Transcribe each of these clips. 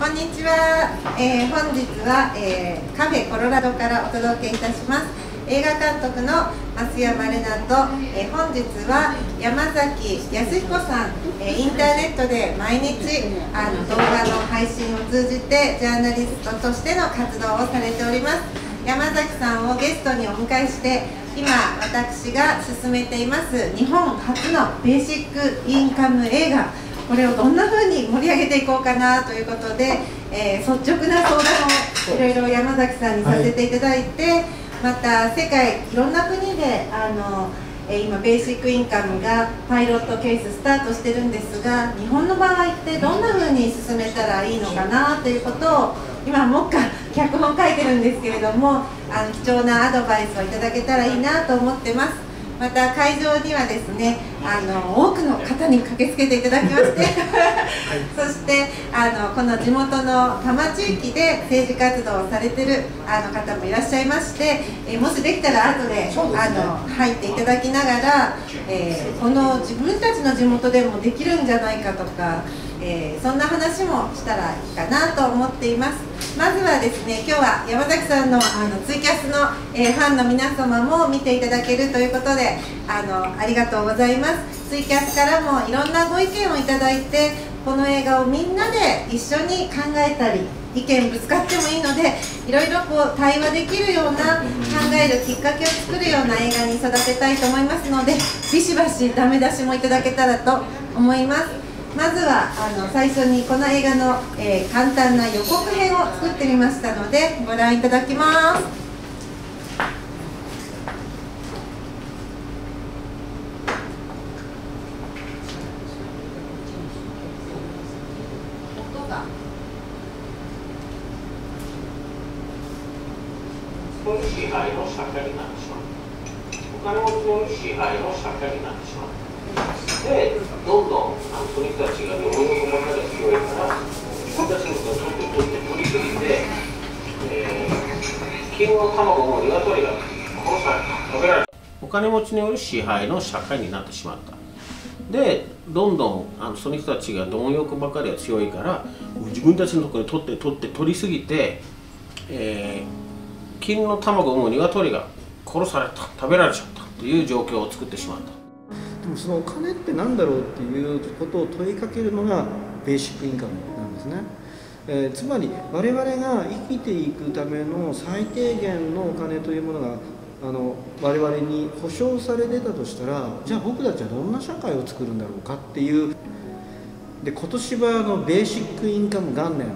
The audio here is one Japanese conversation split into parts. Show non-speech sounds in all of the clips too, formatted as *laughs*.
こんにちは、えー、本日は、えー、カフェコロラドからお届けいたします。映画監督の増山玲奈と、えー、本日は山崎康彦さん、えインターネットで毎日あの動画の配信を通じてジャーナリストとしての活動をされております。山崎さんをゲストにお迎えして今私が進めています日本初のベーシックインカム映画これをどんな風に盛り上げていこうかなということで、えー、率直な相談をいろいろ山崎さんにさせていただいて、はい、また世界いろんな国であの、えー、今ベーシックインカムがパイロットケーススタートしてるんですが日本の場合ってどんな風に進めたらいいのかなということを今もっか脚本書いてるんですけれどもあの貴重なアドバイスをいただけたらいいなと思ってます。また会場にはですねあの多くの方に駆けつけていただきまして、はい、*laughs* そしてあのこの地元の多摩地域で政治活動をされてるあの方もいらっしゃいましてえもしできたら後で、ね、あの入っていただきながら、えー、この自分たちの地元でもできるんじゃないかとかえー、そんな話もしたらいいかなと思っています。まずはですね今日は山崎さんのあのツイキャスの、えー、ファンの皆様も見ていただけるということであのありがとうございます。ツイキャスからもいろんなご意見をいただいてこの映画をみんなで一緒に考えたり意見ぶつかってもいいのでいろいろこう対話できるような考えるきっかけを作るような映画に育てたいと思いますのでビシバシダメ出しもいただけたらと思います。まずはあの最初にこの映画の、えー、簡単な予告編を作ってみましたのでご覧いただきます支配の社会になってしまうお金持ちの支配の社会になってしまうでどんどんあのその人たちが日本語の中で強いから自分たちのことをちょっと取って取りすぎて、えー、金の卵も鶏が殺された食べられたお金持ちによる支配の社会になってしまったでどんどんあのその人たちが貪欲ばかりが強いから自分たちのところで取って取って取りすぎて、えー、金の卵を産む鶏が殺された食べられちゃったという状況を作ってしまったでもそのお金って何だろうっていうことを問いかけるのがベーシックインカムなんですね。えー、つまり我々が生きていくための最低限のお金というものがあの我々に保証されてたとしたらじゃあ僕たちはどんな社会を作るんだろうかっていうで今年はあのベーシックインカム元年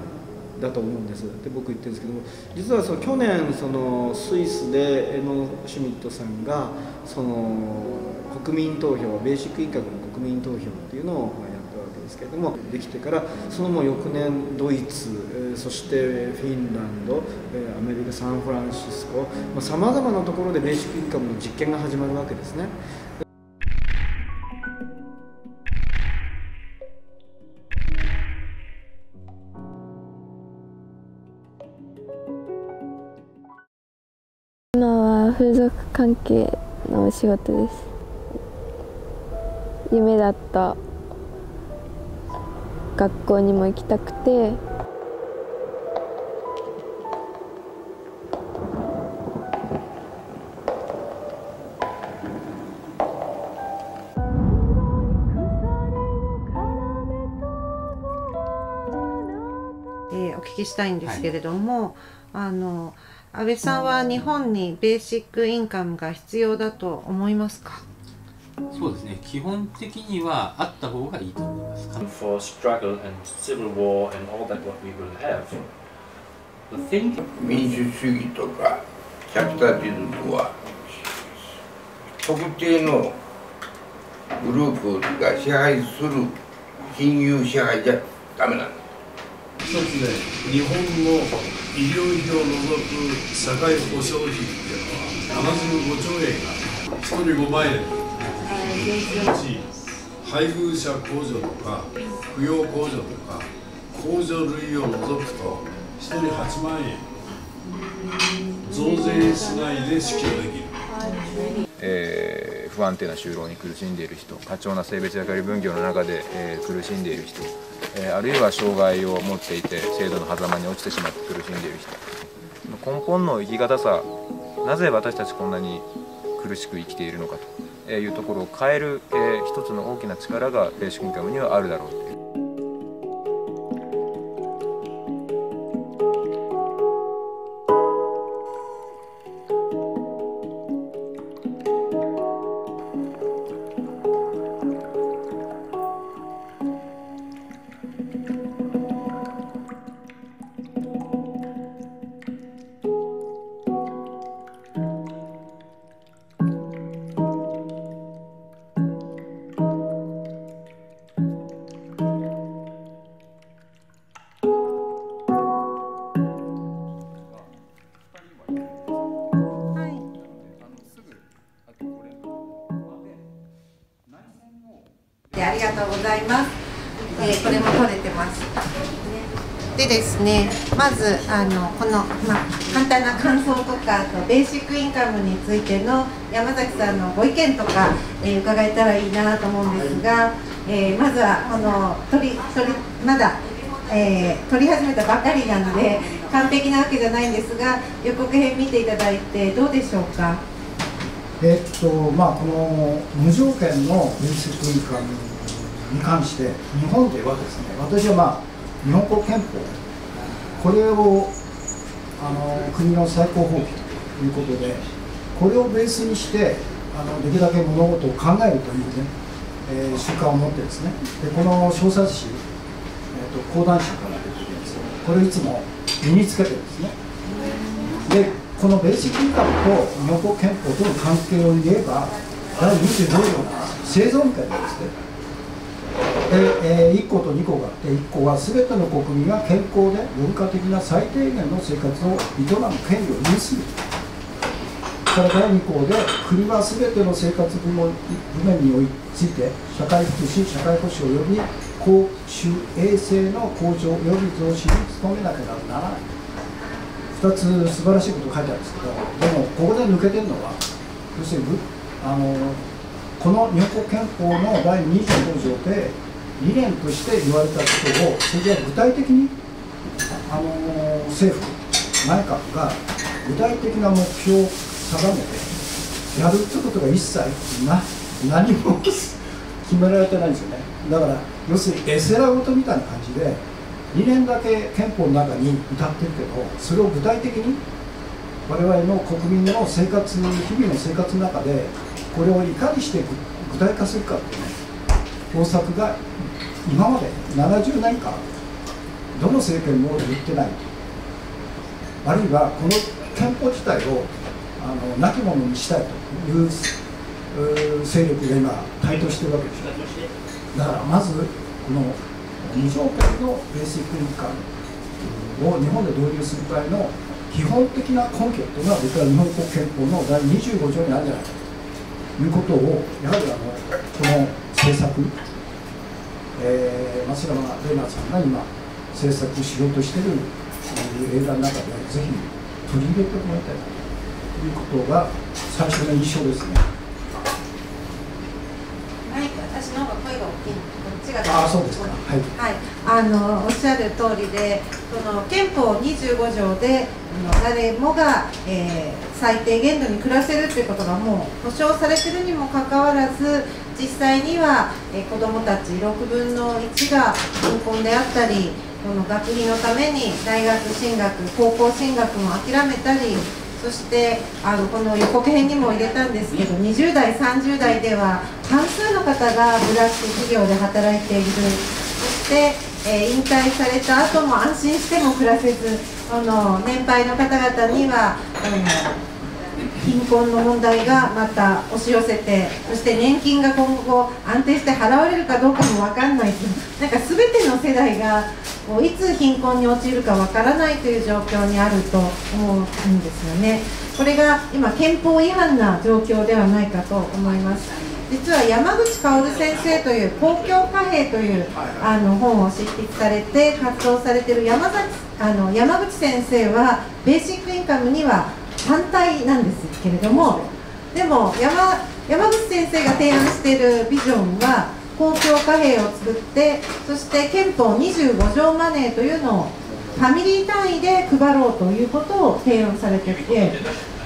だと思うんです。って僕言ってるんですけども実はその去年そのスイスでエノ・シュミットさんがその国民投票ベーシックインカムの国民投票っていうのをやですけれどもできてからそのも翌年ドイツそしてフィンランドアメリカサンフランシスコさまざ、まなところでベーシックインカムの実験が始まるわけですね。今は風俗関係のお仕事です夢だった学校にも行きたくて。えー、お聞きしたいんですけれども、はい、あの安倍さんは日本にベーシックインカムが必要だと思いますか？そうですね。基本的にはあった方がいいと思います For struggle and civil war and all that what we will have the thing 民主主義とかキャピタリズムは特定のグループが支配する金融支配じゃダメなんだ一つね日本の医療費を除く社会保障費っていうのは75兆円が1人5万円配偶者控除とか扶養控除とか控除類を除くと1人8万円増税しないで支給できる。えー不安定な就労に苦しんでいる人過重な性別役割分業の中で、えー苦しんでいる人、えーあるいは障害を持っていて制度の狭間に落ちてしまって苦しんでいる人根本の生き方さなぜ私たちこんなに苦しく生きているのかというところを変える、えー一つの大きな力がベーシックインカムにはあるだろうという。ついての山崎さんのご意見とか、えー伺えたらいいなと思うんですが、えーまずはこの取り取りまだ、えー取り始めたばかりなので完璧なわけじゃないんですが予告編見ていただいてどうでしょうか？えっとまあ、この無条件のベーシックインカムに関して日本ではですね私は、まあ、日本国憲法これをあの国の最高法規ということでこれをベースにしてあのできるだけ物事を考えるというね、えー習慣を持ってですね。でこの小冊子、えー、と講談社から出てるやつこれをいつも身につけてるんですね。でこのベーシックインカムと日本国憲法との関係を言えば第25条の生存権ですね。で、え1項と2項があって1項は全ての国民が健康で文化的な最低限の生活を営む権利を有する。から2項で国は全ての生活部門部面について社会福祉社会保障及び公衆衛生の向上及び増進に努めなければならない。2つ素晴らしいこと書いてあるんですけどでもここで抜けてるのは要するにあのこの日本国憲法の第25条で理念として言われたことをそれは具体的にあの政府内閣が具体的な目標定めてやるってことが一切な何も決められてないんですよね。だから要するにエセラごとみたいな感じで理念だけ憲法の中に歌ってるけどそれを具体的に我々の国民の生活日々の生活の中でこれをいかにして具具体化するかっていうね方策が今まで70年間どの政権も言ってない。あるいはこの憲法自体をあの亡き者にしたいという勢力が今台頭してるわけですだからまずこの無条件のベーシックインカムを日本で導入する場合の基本的な根拠というのは僕は日本国憲法の第25条にあるんじゃないかということをやはりあのこの政策、えー、松山玲奈さんが今制作しようとしてる映画の中でぜひ取り入れてもらいたい。なということが最初の印象ですね。はい、私の方が声が大きい。こっちが。ああそうですか。はい。はい、あのおっしゃる通りで、その憲法25条で誰もが、えー最低限度に暮らせるということがもう保障されているにもかかわらず、実際には、えー子どもたち6分の1が貧困であったり、この学費のために大学進学、高校進学も諦めたり。そしてあのこの予告編にも入れたんですけど20代、30代では半数の方がブラック企業で働いている。そして、えー引退された後も安心しても暮らせずあの年配の方々にはあの貧困の問題がまた押し寄せてそして年金が今後安定して払われるかどうかも分かんないとなんか全ての世代がもういつ貧困に陥るか分からないという状況にあると思うんですよね。これが今憲法違反な状況ではないかと思います。実は山口薫先生という公共貨幣というあの本を執筆されて活動されている山崎あの山口先生はベーシックインカムには反対なんですけれどもでも山山口先生が提案しているビジョンは公共貨幣を作ってそして憲法25条マネーというのをファミリー単位で配ろうということを提案されてて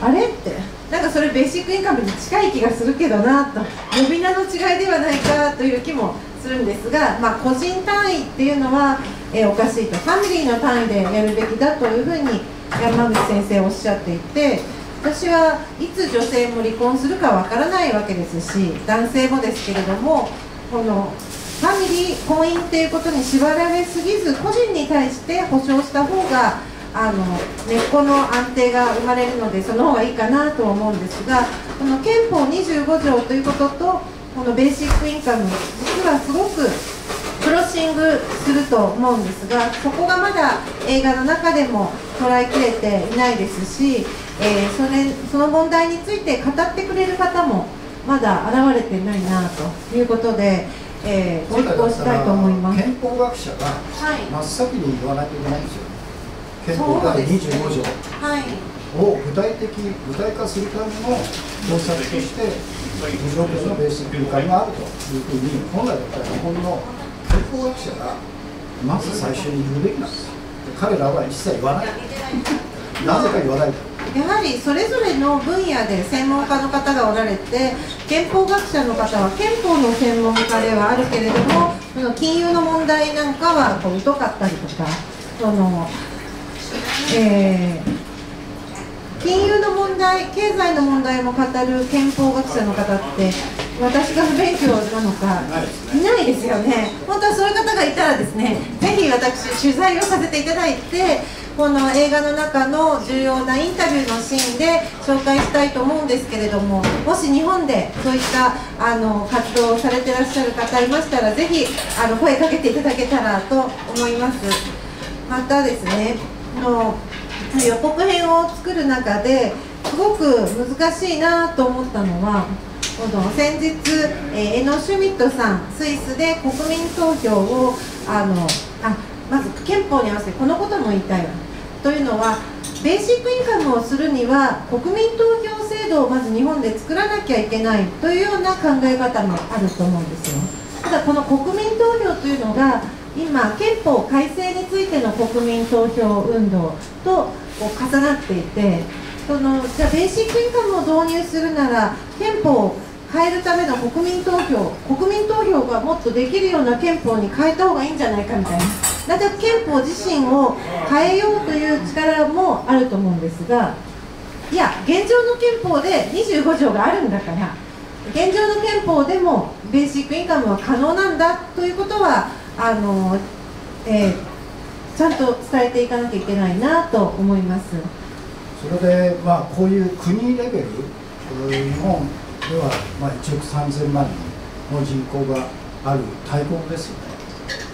あれってなんかそれベーシックインカムに近い気がするけどなと。呼び名の違いではないかという気もするんですが、まあ、個人単位っていうのは、えおかしいと。ファミリーの単位でやるべきだというふうに山口先生おっしゃっていて私はいつ女性も離婚するかわからないわけですし男性もですけれどもこのファミリー婚姻っていうことに縛られすぎず個人に対して保障した方があの根っこの安定が生まれるのでその方がいいかなと思うんですがこの憲法25条ということとこのベーシックインカム実はすごくクロッシングすると思うんですがそこがまだ映画の中でも捉えきれていないですし、えーそれその問題について語ってくれる方もまだ現れてないなということで、えー、実行したいと思います。憲法学者がはい真っ先に言わないといけないんですよね。憲法第25条。はい。を具体的具体化するための方策として無条件のベーシックインカムがあるというふうに本来だったら日本の憲法学者がまず最初に言うべきなんです彼らは一切言わないなぜか言わないやはりそれぞれの分野で専門家の方がおられて憲法学者の方は憲法の専門家ではあるけれどもその金融の問題なんかはこう疎かったりとかその、えー金融の問題経済の問題も語る憲法学者の方って私が不勉強なのかいないですよね。本当はそういう方がいたらですねぜひ私取材をさせていただいてこの映画の中の重要なインタビューのシーンで紹介したいと思うんですけれどももし日本でそういったあの活動をされてらっしゃる方いましたらぜひあの声かけていただけたらと思います。またですねあの予告編を作る中ですごく難しいなと思ったのは先日、えーエノ・シュミットさんスイスで国民投票をあのあまず憲法に合わせてこのことも言いたいわ。というのはベーシックインカムをするには国民投票制度をまず日本で作らなきゃいけないというような考え方もあると思うんですよ。ただこの国民投票というのが今憲法改正についての国民投票運動と重なっていてそのじゃあベーシックインカムを導入するなら憲法を変えるための国民投票国民投票がもっとできるような憲法に変えた方がいいんじゃないかみたいな。だって憲法自身を変えようという力もあると思うんですがいや現状の憲法で25条があるんだから現状の憲法でもベーシックインカムは可能なんだということはあの、えーちゃんと伝えていかなきゃいけないなと思います。それで、まあ、こういう国レベル、日本では、まあ、1億3000万人の人口がある大国ですよね、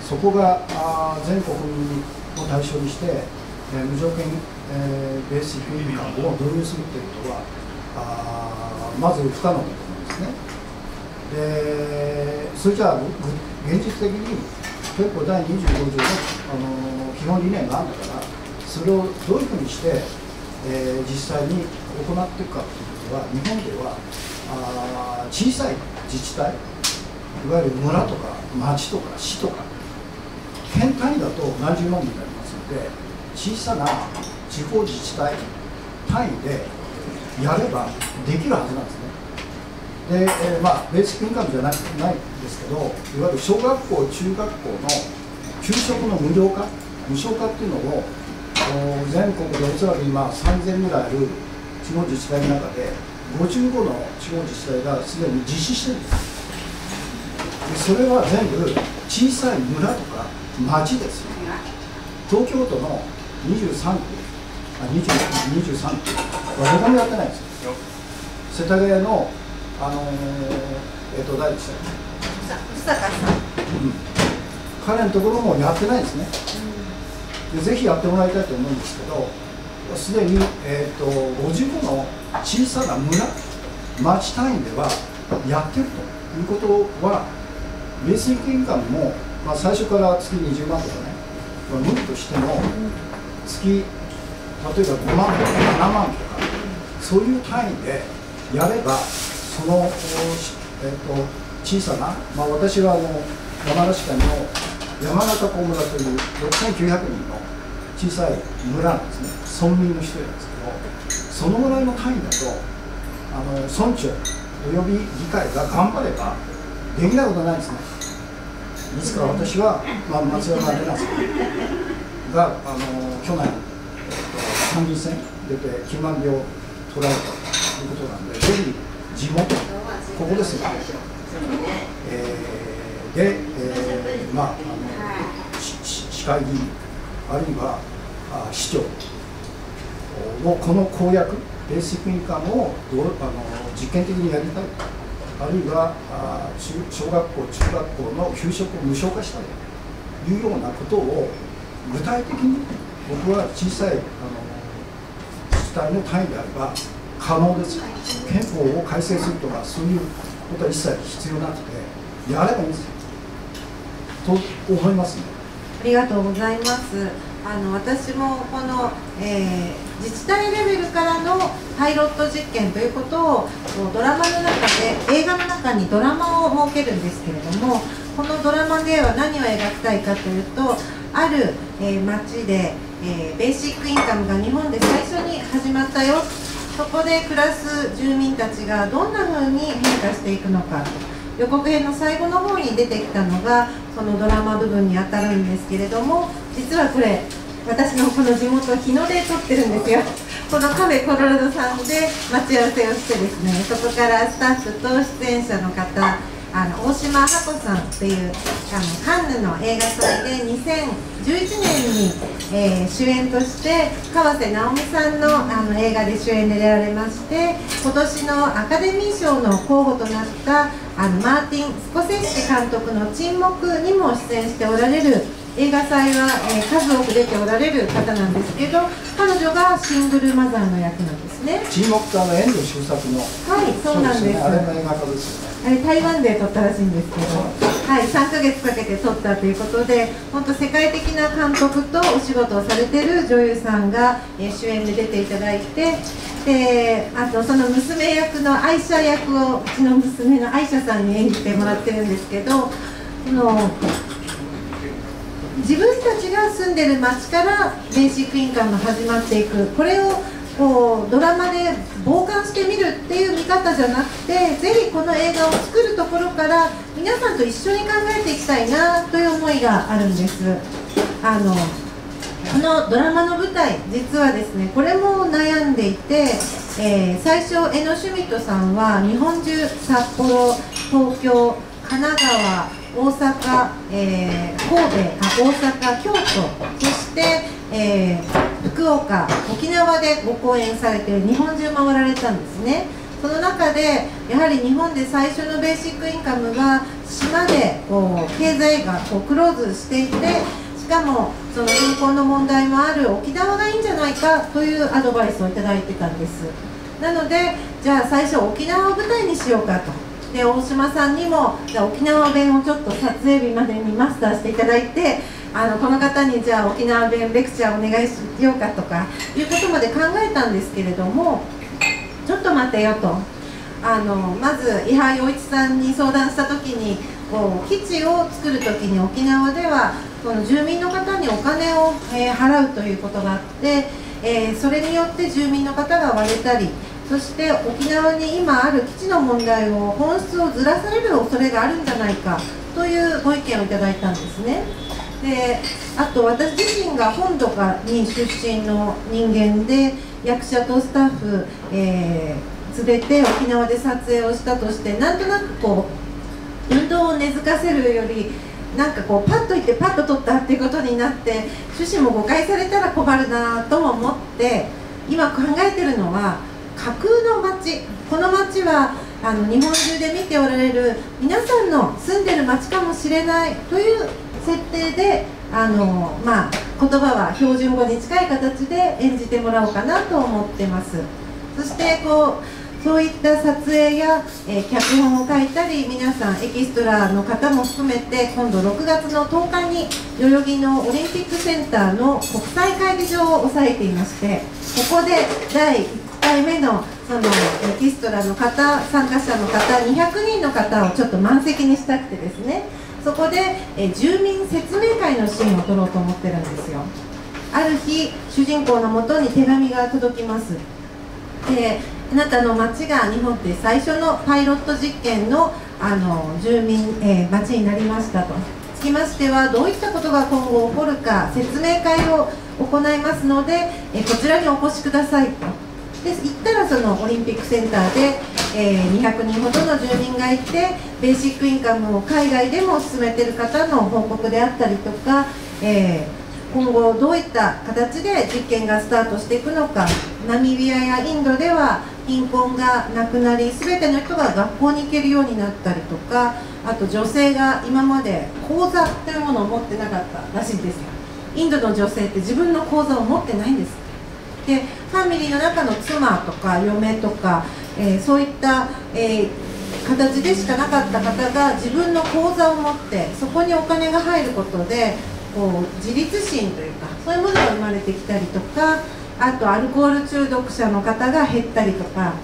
そこがあ全国を対象にして、えー無条件、えーベーシックインカムを導入するということは、あまず不可能だと思うんですね。でそれじゃあ、現実的に憲法第25条の、あの基本理念があるんだから、それをどういうふうにして、えー実際に行っていくかということは、日本ではあ小さい自治体、いわゆる村とか町とか市とか、県単位だと何十万人になりますので、小さな地方自治体単位でやればできるはずなんですね。で、えーまあ、ベーシックインカムじゃなくないですけど、いわゆる小学校、中学校の給食の無料化、無償化っていうのを、お全国でおそらく今、3000ぐらいある地方自治体の中で、55の地方自治体がすでに実施してるんです。でそれは全部小さい村とか町ですよ。東京都の23区、あ20 23区はどこもやってないんですよ。世田谷の、あのえっ、と、誰でしたっけ？宇坂さん。彼のところもやってないですね。でぜひやってもらいたいと思うんですけど、すでに、えー、と55の小さな村、町単位ではやってるということは、ベーシックインカムも、まあ、最初から月20万とかね、まあ、無理としても、月、例えば5万とか7万とか、そういう単位でやればその、えー、と小さな、まあ、私はあの山梨県の山形小村という6900人の小さい村なんですね。村民の一人なんですけどそのぐらいの単位だとあの村長および議会が頑張ればできないことないですね。いつか私は、まあ、松山玲奈さんがあの去年、えっと、参議院選出て9万票取られたということなんでぜひ地元？ここですよ。ね、えー、で、えー、まああの市会議員あるいはあ市長のこの公約ベーシックインカムをどうあの実験的にやりたいあるいはあ中小学校中学校の給食を無償化したいというようなことを具体的に僕は小さいあの自治体の単位であれば可能です憲法を改正するとかそういうことは一切必要なくてやればいいんですよ。と思いますね。ありがとうございます。あの私もこの、えー、自治体レベルからのパイロット実験ということをドラマの中で映画の中にドラマを設けるんですけれどもこのドラマでは何を描きたいかというとある、えー、町で、えー、ベーシックインカムが日本で最初に始まったよ。そこで暮らす住民たちがどんな風に変化していくのか。予告編の最後の方に出てきたのがそのドラマ部分にあたるんですけれども実はこれ私のこの地元日の出撮ってるんですよ。*laughs* このカフェコロラドさんで待ち合わせをしてですねそこからスタッフと出演者の方あの大島ハ子さんっていうあのカンヌの映画祭で2011年に、えー、主演として川瀬直美さんのあの映画で主演で出られまして今年のアカデミー賞の候補となったあのマーティン・スコセッシ監督の「沈黙」にも出演しておられる映画祭は、えー、数多く出ておられる方なんですけど彼女がシングルマザーの役なんですね。沈黙とあの遠藤周作のはいそうなんです、ね、あれの映画化ですよね。台湾で撮ったらしいんですけど、はい、3か月かけて撮ったということで本当世界的な監督とお仕事をされてる女優さんが、えー、主演で出ていただいてであとその娘役の愛車役をうちの娘の愛車さんに演じてもらってるんですけどこの自分たちが住んでる町からベーシックインカムが始まっていく。これをこうドラマで傍観してみるっていう見方じゃなくてぜひこの映画を作るところから皆さんと一緒に考えていきたいなという思いがあるんです。あのこのドラマの舞台実はですねこれも悩んでいて、えー、最初江ノシュミットさんは日本中札幌東京神奈川大阪、えー、神戸あ大阪京都そして、えー、福岡沖縄でご講演されて日本中回られたんですね。その中でやはり日本で最初のベーシックインカムが島でこう経済がこうクローズしていてしかもその貧困の問題もある沖縄がいいんじゃないかというアドバイスをいただいてたんです。なのでじゃあ最初沖縄を舞台にしようかと。で大島さんにも沖縄弁をちょっと撮影日までにマスターしていただいてあのこの方にじゃあ沖縄弁レクチャーお願いしようかとかいうことまで考えたんですけれどもちょっと待てよと。あのまず伊波洋一さんに相談した時にこう基地を作る時に沖縄ではこの住民の方にお金を、えー、払うということがあって、えー、それによって住民の方が割れたりそして沖縄に今ある基地の問題を本質をずらされる恐れがあるんじゃないかというご意見をいただいたんですね。であと私自身が本土に出身の人間で役者とスタッフ、えー、連れて沖縄で撮影をしたとしてなんとなくこう運動を根付かせるよりなんかこうパッと行ってパッと撮ったっていうことになって趣旨も誤解されたら困るなとも思って今考えてるのは架空の街。この街はあの日本中で見ておられる皆さんの住んでる街かもしれないという設定であの、まあ、言葉は標準語に近い形で演じてもらおうかなと思ってます。そしてこうそういった撮影や、えー、脚本を書いたり皆さんエキストラの方も含めて今度6月の10日に代々木のオリンピックセンターの国際会議場を押さえていましてここで第1回目のそのエキストラの方参加者の方200人の方をちょっと満席にしたくてですね。そこでえ住民説明会のシーンを撮ろうと思ってるんですよ。ある日主人公のもとに手紙が届きます。であなたの町が日本で最初のパイロット実験のあの住民、えー、町になりましたと。つきましてはどういったことが今後起こるか説明会を行いますので、え、こちらにお越しくださいと。で行ったらそのオリンピックセンターで、えー、200人ほどの住民がいてベーシックインカムを海外でも進めてる方の報告であったりとか、えー今後どういった形で実験がスタートしていくのかナミビアやインドでは貧困がなくなり全ての人が学校に行けるようになったりとかあと女性が今まで口座というものを持ってなかったらしいんですよ。インドの女性って自分の口座を持ってないんです。でファミリーの中の妻とか嫁とか、えー、そういった、えー、形でしかなかった方が自分の口座を持ってそこにお金が入ることでこう自立心というかそういうものが生まれてきたりとかあとアルコール中毒者の方が減ったりとか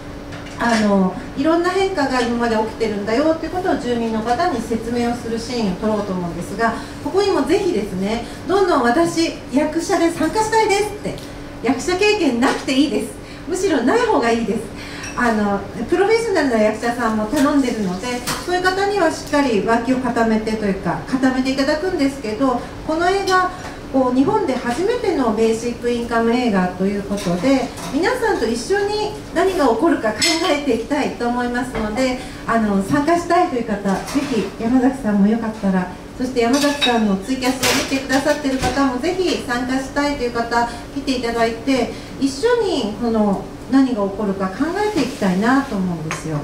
あのいろんな変化が今まで起きてるんだよということを住民の方に説明をするシーンを撮ろうと思うんですがここにもぜひですねどんどん私役者で参加したいですって役者経験なくていいです。むしろない方がいいです。あのプロフェッショナルな役者さんも頼んでるのでそういう方にはしっかり脇を固めてというか固めていただくんですけどこの映画こう日本で初めてのベーシックインカム映画ということで皆さんと一緒に何が起こるか考えていきたいと思いますのであの参加したいという方ぜひ山崎さんもよかったらそして山崎さんのツイキャスを見てくださっている方もぜひ参加したいという方来ていただいて一緒にこの何が起こるか考えていきたいなと思うんですよ。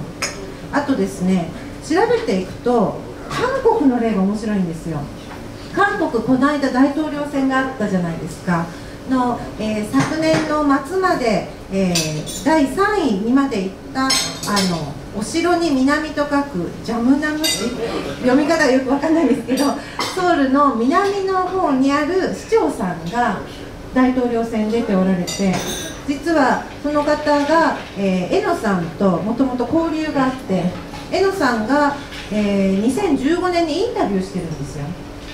あとですね調べていくと韓国の例が面白いんですよ。韓国この間大統領選があったじゃないですか。の、えー、昨年の末まで、えー、第3位にまで行ったあのお城に南と書くジャムナム市？読み方がよくわかんないんですけどソウルの南の方にある市長さんが大統領選出ておられて実はその方が、えー、江野さんともともと交流があって江野さんが、えー、2015年にインタビューしてるんですよ。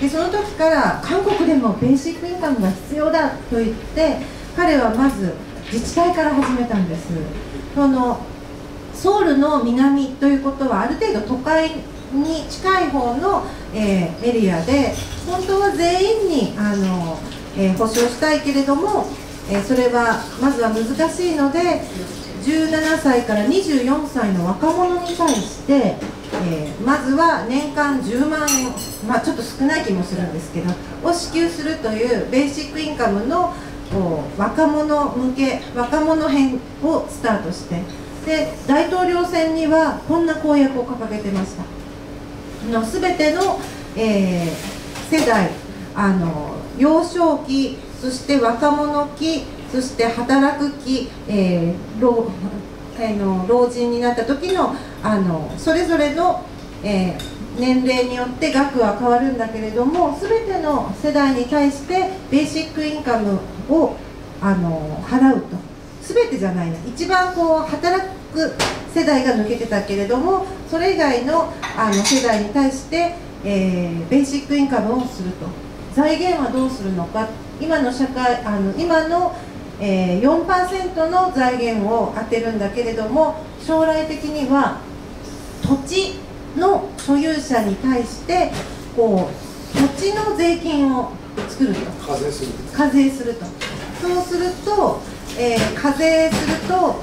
でその時から韓国でもベーシックインカムが必要だと言って彼はまず自治体から始めたんです。そのソウルの南ということはある程度都会に近い方の、えー、エリアで本当は全員にあのえー、保証したいけれども、えー、それはまずは難しいので17歳から24歳の若者に対して、え、まずは年間10万円、まあ、ちょっと少ない気もするんですけどを支給するというベーシックインカムの若者向け若者編をスタートしてで大統領選にはこんな公約を掲げてました。の全ての、えー、世代あの幼少期そして若者期そして働く期、えー、老えの老人になった時のあのそれぞれの、えー、年齢によって額は変わるんだけれども全ての世代に対してベーシックインカムをあの払うと。全てじゃないな一番こう働く世代が抜けてたけれどもそれ以外のあの世代に対して、えー、ベーシックインカムをすると。財源はどうするのか。今の社会あの今の、えー、4%の財源を当てるんだけれども将来的には土地の所有者に対してこう土地の税金を作ると。課税する。課税すると。そうすると、えー、課税すると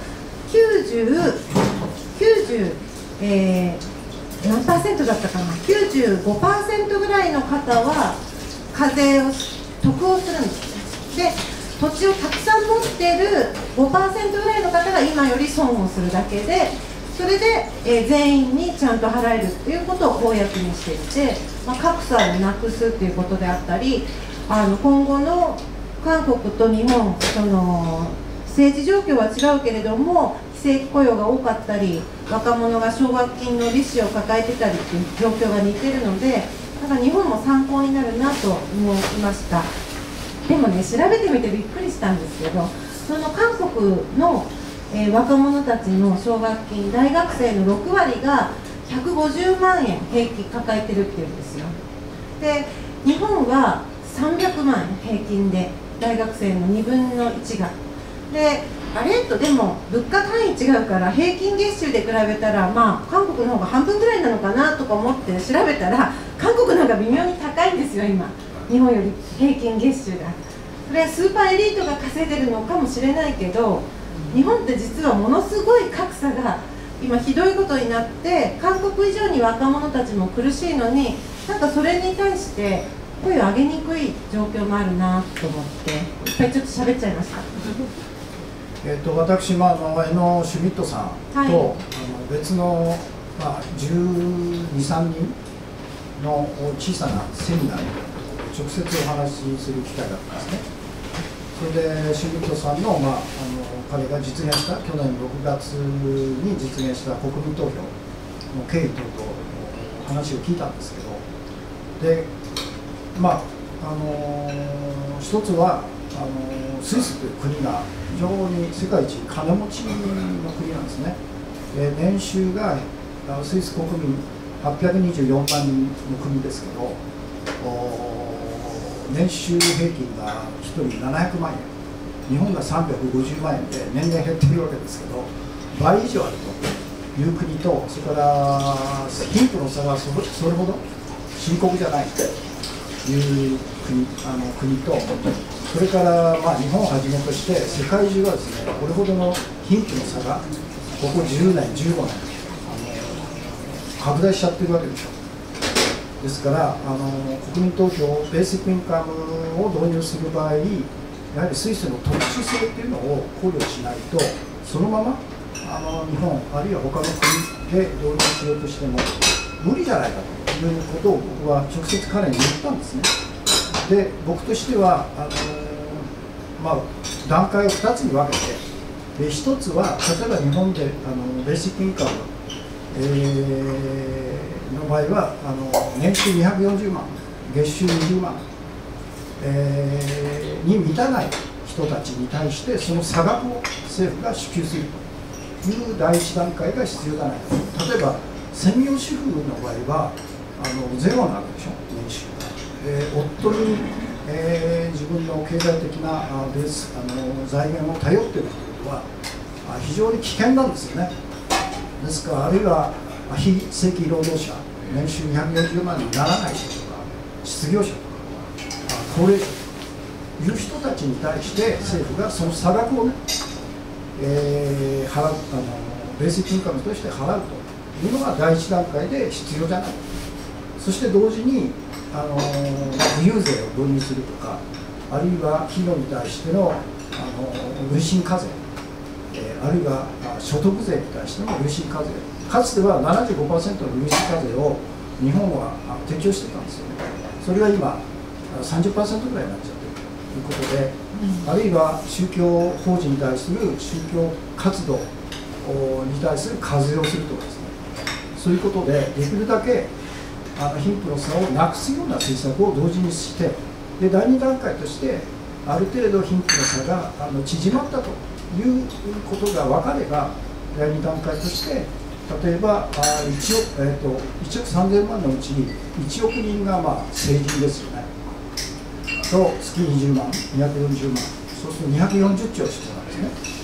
9090え、何パーセントだったかな？95%ぐらいの方は課税を得をするんですで土地をたくさん持っている5%ぐらいの方が今より損をするだけでそれで、えー、全員にちゃんと払えるっていうことを公約にしていて、まあ、格差をなくすっていうことであったりあの今後の韓国と日本その政治状況は違うけれども非正規雇用が多かったり若者が奨学金の利子を抱えてたりっていう状況が似てるのでだか日本も参考になるなと思いました。でもね調べてみてびっくりしたんですけどその韓国の、えー若者たちの奨学金大学生の6割が150万円平均抱えてるっていうんですよ。で日本は300万円平均で大学生の2分の1が。であれ？とでも物価単位違うから平均月収で比べたらまあ韓国の方が半分ぐらいなのかなとか思って調べたら韓国の方が微妙に高いんですよ今。日本より平均月収が。それはスーパーエリートが稼いでるのかもしれないけど日本って実はものすごい格差が今ひどいことになって韓国以上に若者たちも苦しいのになんかそれに対して声を上げにくい状況もあるなと思っていっぱいちょっと喋っちゃいました。えっと私、まあ、あの江野シュミットさんと、はいあの別の、まあ、12、3人の小さなセミナーに直接お話しする機会があったんですね。それでシュミットさんの,、まあ、あの彼が実現した去年6月に実現した国民投票の経緯等々話を聞いたんですけどでまああの一つはあのスイスという国が非常に世界一金持ちの国なんですね。で年収がスイス国民824万人の国ですけど年収平均が1人700万円日本が350万円で年々減っているわけですけど倍以上あるという国とそれから貧富の差がそれほど深刻じゃないいう国あの国とそれから、まあ、日本をはじめとして世界中がですねこれほどの貧富の差がここ10年15年あの拡大しちゃってるわけでしょ。ですからあの国民投票ベーシックインカムを導入する場合やはりスイスの特殊性っていうのを考慮しないとそのままあの日本あるいは他の国で導入しようとしても無理じゃないかということを僕は直接彼に言ったんですね。で僕としてはあのまあ、段階を2つに分けてで1つは例えば日本であのベーシックインカム、えーの場合はあの年収240万月収20万、えーに満たない人たちに対してその差額を政府が支給するという第一段階が必要じゃないかと。例えば専業主婦の場合はあのゼロなわけでしょ？年収が。で夫に、えー自分の経済的なあベースあの財源を頼っているということはあ非常に危険なんですよね。ですからあるいは非正規労働者年収240万にならない人とか失業者とか高齢者とかいう人たちに対して政府がその差額をね、えー払うあのベーシックインカムとして払うというのが第一段階で必要じゃない。そして同時にあの富裕税を導入するとかあるいは企業に対してのあの累進課税えーあるいはあ所得税に対しての累進課税。かつては75%の累進課税を日本はあ適用してたんですよね。それが今あ30%ぐらいになっちゃってるということで、あるいは宗教法人に対する宗教活動おに対する課税をするとかですそういうことでできるだけあの貧富の差をなくすような政策を同時にしてで第2段階としてある程度貧富の差があの縮まったということが分かれば第2段階として例えばあ 1, 億、えー、と1億3000万のうちに1億人がまあ成人ですよね。と月20万240万。そうすると240兆必要なんですね。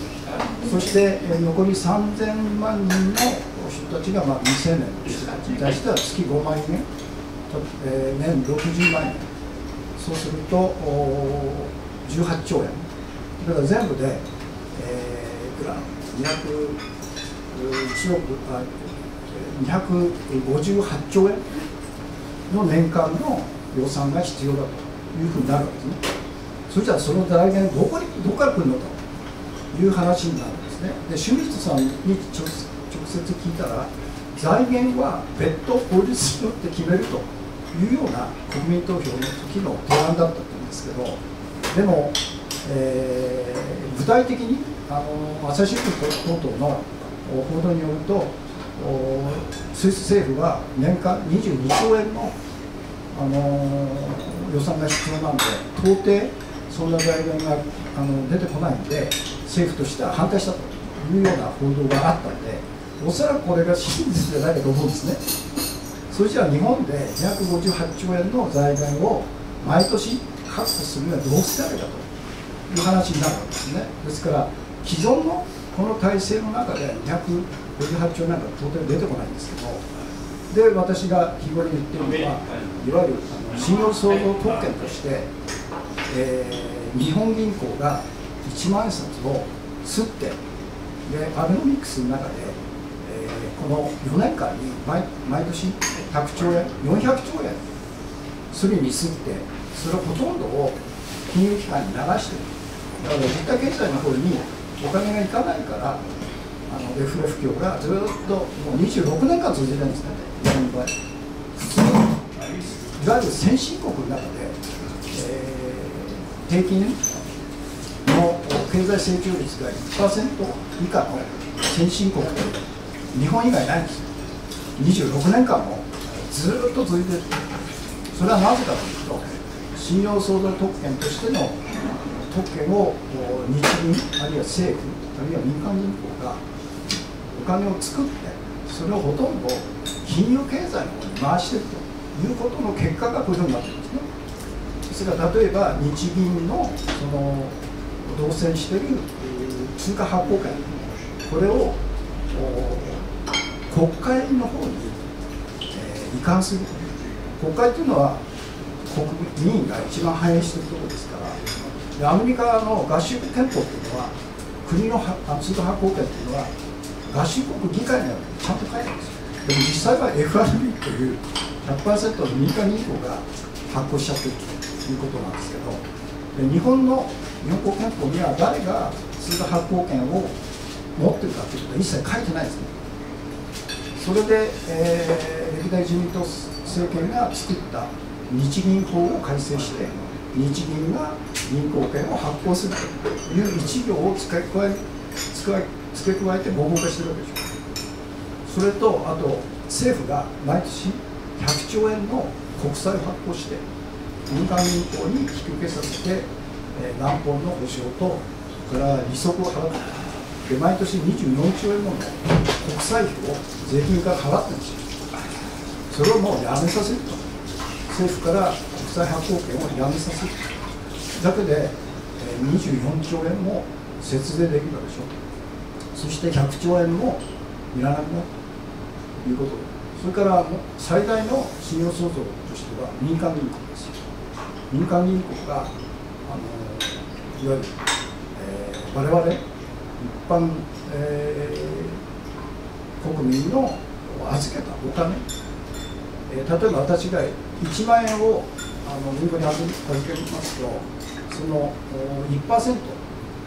そして、えー残り3000万人の人たちがまあ未成年の人たちに対しては月5万円、とえー年60万円。そうするとお18兆円。だから全部で、えーいくら？201億あ258兆円の年間の予算が必要だというふうになるわけですね。それじゃあその財源どこにどこから来るのという話になるんですね。でシュミットさんに直直接聞いたら財源は別途法律によって決めるというような国民投票の時の提案だったと思うんですけどでも、えー具体的にあの朝日新聞等々の報道によるとスイス政府は年間22兆円の、あの予算が必要なんで到底そんな財源があの出てこないんで政府としては反対したというような報道があったのでおそらくこれが真実じゃないかと思うんですね。そしたら日本で258兆円の財源を毎年確保するにはどうしたらいいかという話になるわけですね。ですから既存のこの体制の中で258兆円なんか到底出てこないんですけどで私が日頃言ってるのはいわゆるあの信用創造特権として、えー、日本銀行が1万円札を吸ってでアベノミクスの中で、ー、この4年間に毎毎年100兆円400兆円すりに吸ってそれほとんどを金融機関に流してるだから実体経済の方にお金がいかないからあのデフレ不況がずっともう26年間続いてるんですね日本の場合いわゆる先進国の中で、えー、平均の経済成長率が1%以下の先進国日本以外ないんです。よ26年間もずっと続いてるそれはなぜかというと信用創造特権としての特権を日銀あるいは政府あるいは民間銀行がお金を作ってそれをほとんど金融経済の方に回してるということの結果がこういうふうになってるんですね。ですから例えば日銀のその動線している通貨発行権これを国会の方に、えー、移管する国会というのは国民が一番反映しているところですからアメリカの合衆国憲法というのは国の通貨発行権というのは合衆国議会にはちゃんと書いてるんですよ。でも実際は FRB という100%の民間銀行が発行しちゃってるということなんですけどで日本の日本国憲法には誰が通貨発行権を持ってるかということは一切書いてないですね。それで、えー、歴代自民党政権が作った日銀法を改正して日銀が銀行券を発行するという一行を付け加え付け加えて合法化してるわけでしょ。それとあと政府が毎年100兆円の国債を発行して民間銀行に引き受けさせて、えー、元本の保証とそれから利息を払って毎年24兆円もの国債費を税金から払ってるんですよ。それをもうやめさせると。政府から国債発行権をやめさせるだけで、24兆円も節税できるでしょ。そして100兆円もいらなくなるということ。でそれから最大の信用創造としては民間銀行です民間銀行があのいわゆる、えー、我々一般、えー、国民の預けたお金、えー、例えば私が1万円をあの銀行に預けますとその1%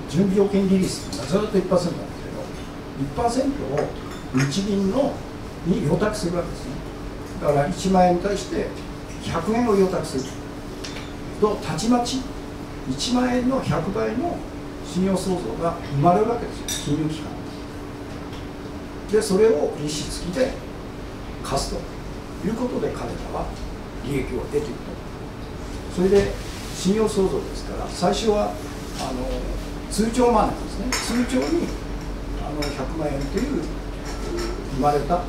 準備預金利率がずっと1%なんですけど1%を日銀のに予託するわけですね。だから1万円に対して100円を予託するとたちまち1万円の100倍の信用創造が生まれるわけですよ。金融機関でそれを利子付きで貸すということで彼らは利益を得ていると。それで信用創造ですから最初はあの通帳マネーですね。通帳にあの100万円という生まれた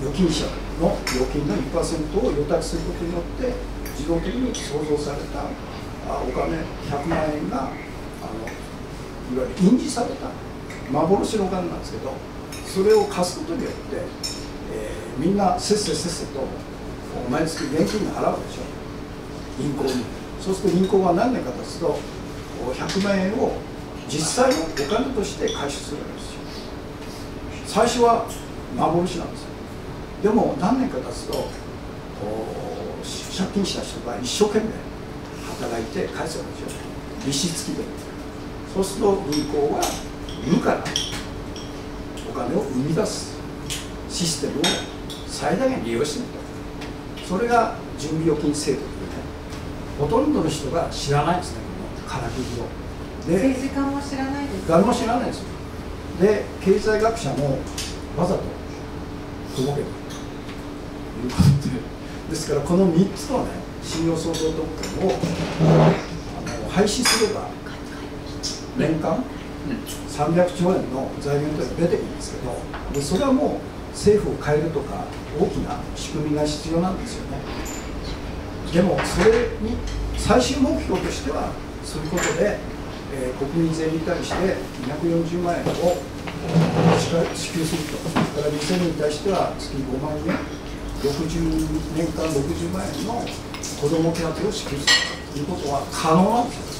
預金者の預金の1%を予託することによって自動的に創造されたお金100万円がのいわゆる印字された幻のお金なんですけどそれを貸すことによって、えー、みんなせっせせっせと毎月現金が払うでしょ。銀行に。そうすると銀行は何年か経つと100万円を実際のお金として回収するわけですよ。最初は幻なんですよ。でも何年か経つと借金した人が一生懸命働いて返すわけですよ。利子付きで。そうすると銀行は無からお金を生み出すシステムを最大限利用しているとそれが準備預金制度というね。ほとんどの人が知らないですねこのからくりをで政治家も知らないです誰も知らないですよ。で経済学者もわざととぼけていうことで。ですからこの3つのね信用創造特権をあの廃止すれば年間300兆円の財源というのが出てくるんですけどでそれはもう政府を変えるとか大きな仕組みが必要なんですよね。でもそれに最終目標としてはすることで、えー、国民税に対して240万円を支給すると。それから2000人に対しては月5万円60年間60万円の子ども手当を支給するということは可能なんです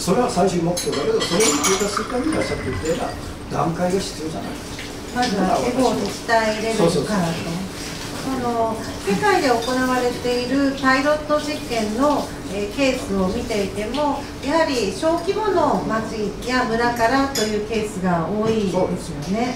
それは最終目標だけどそれに通過するためにはさっき言ったような段階が必要じゃないまずはエゴを自治体レベルからとその世界で行われているパイロット実験の、えー、ケースを見ていてもやはり小規模の町や村からというケースが多いですよね。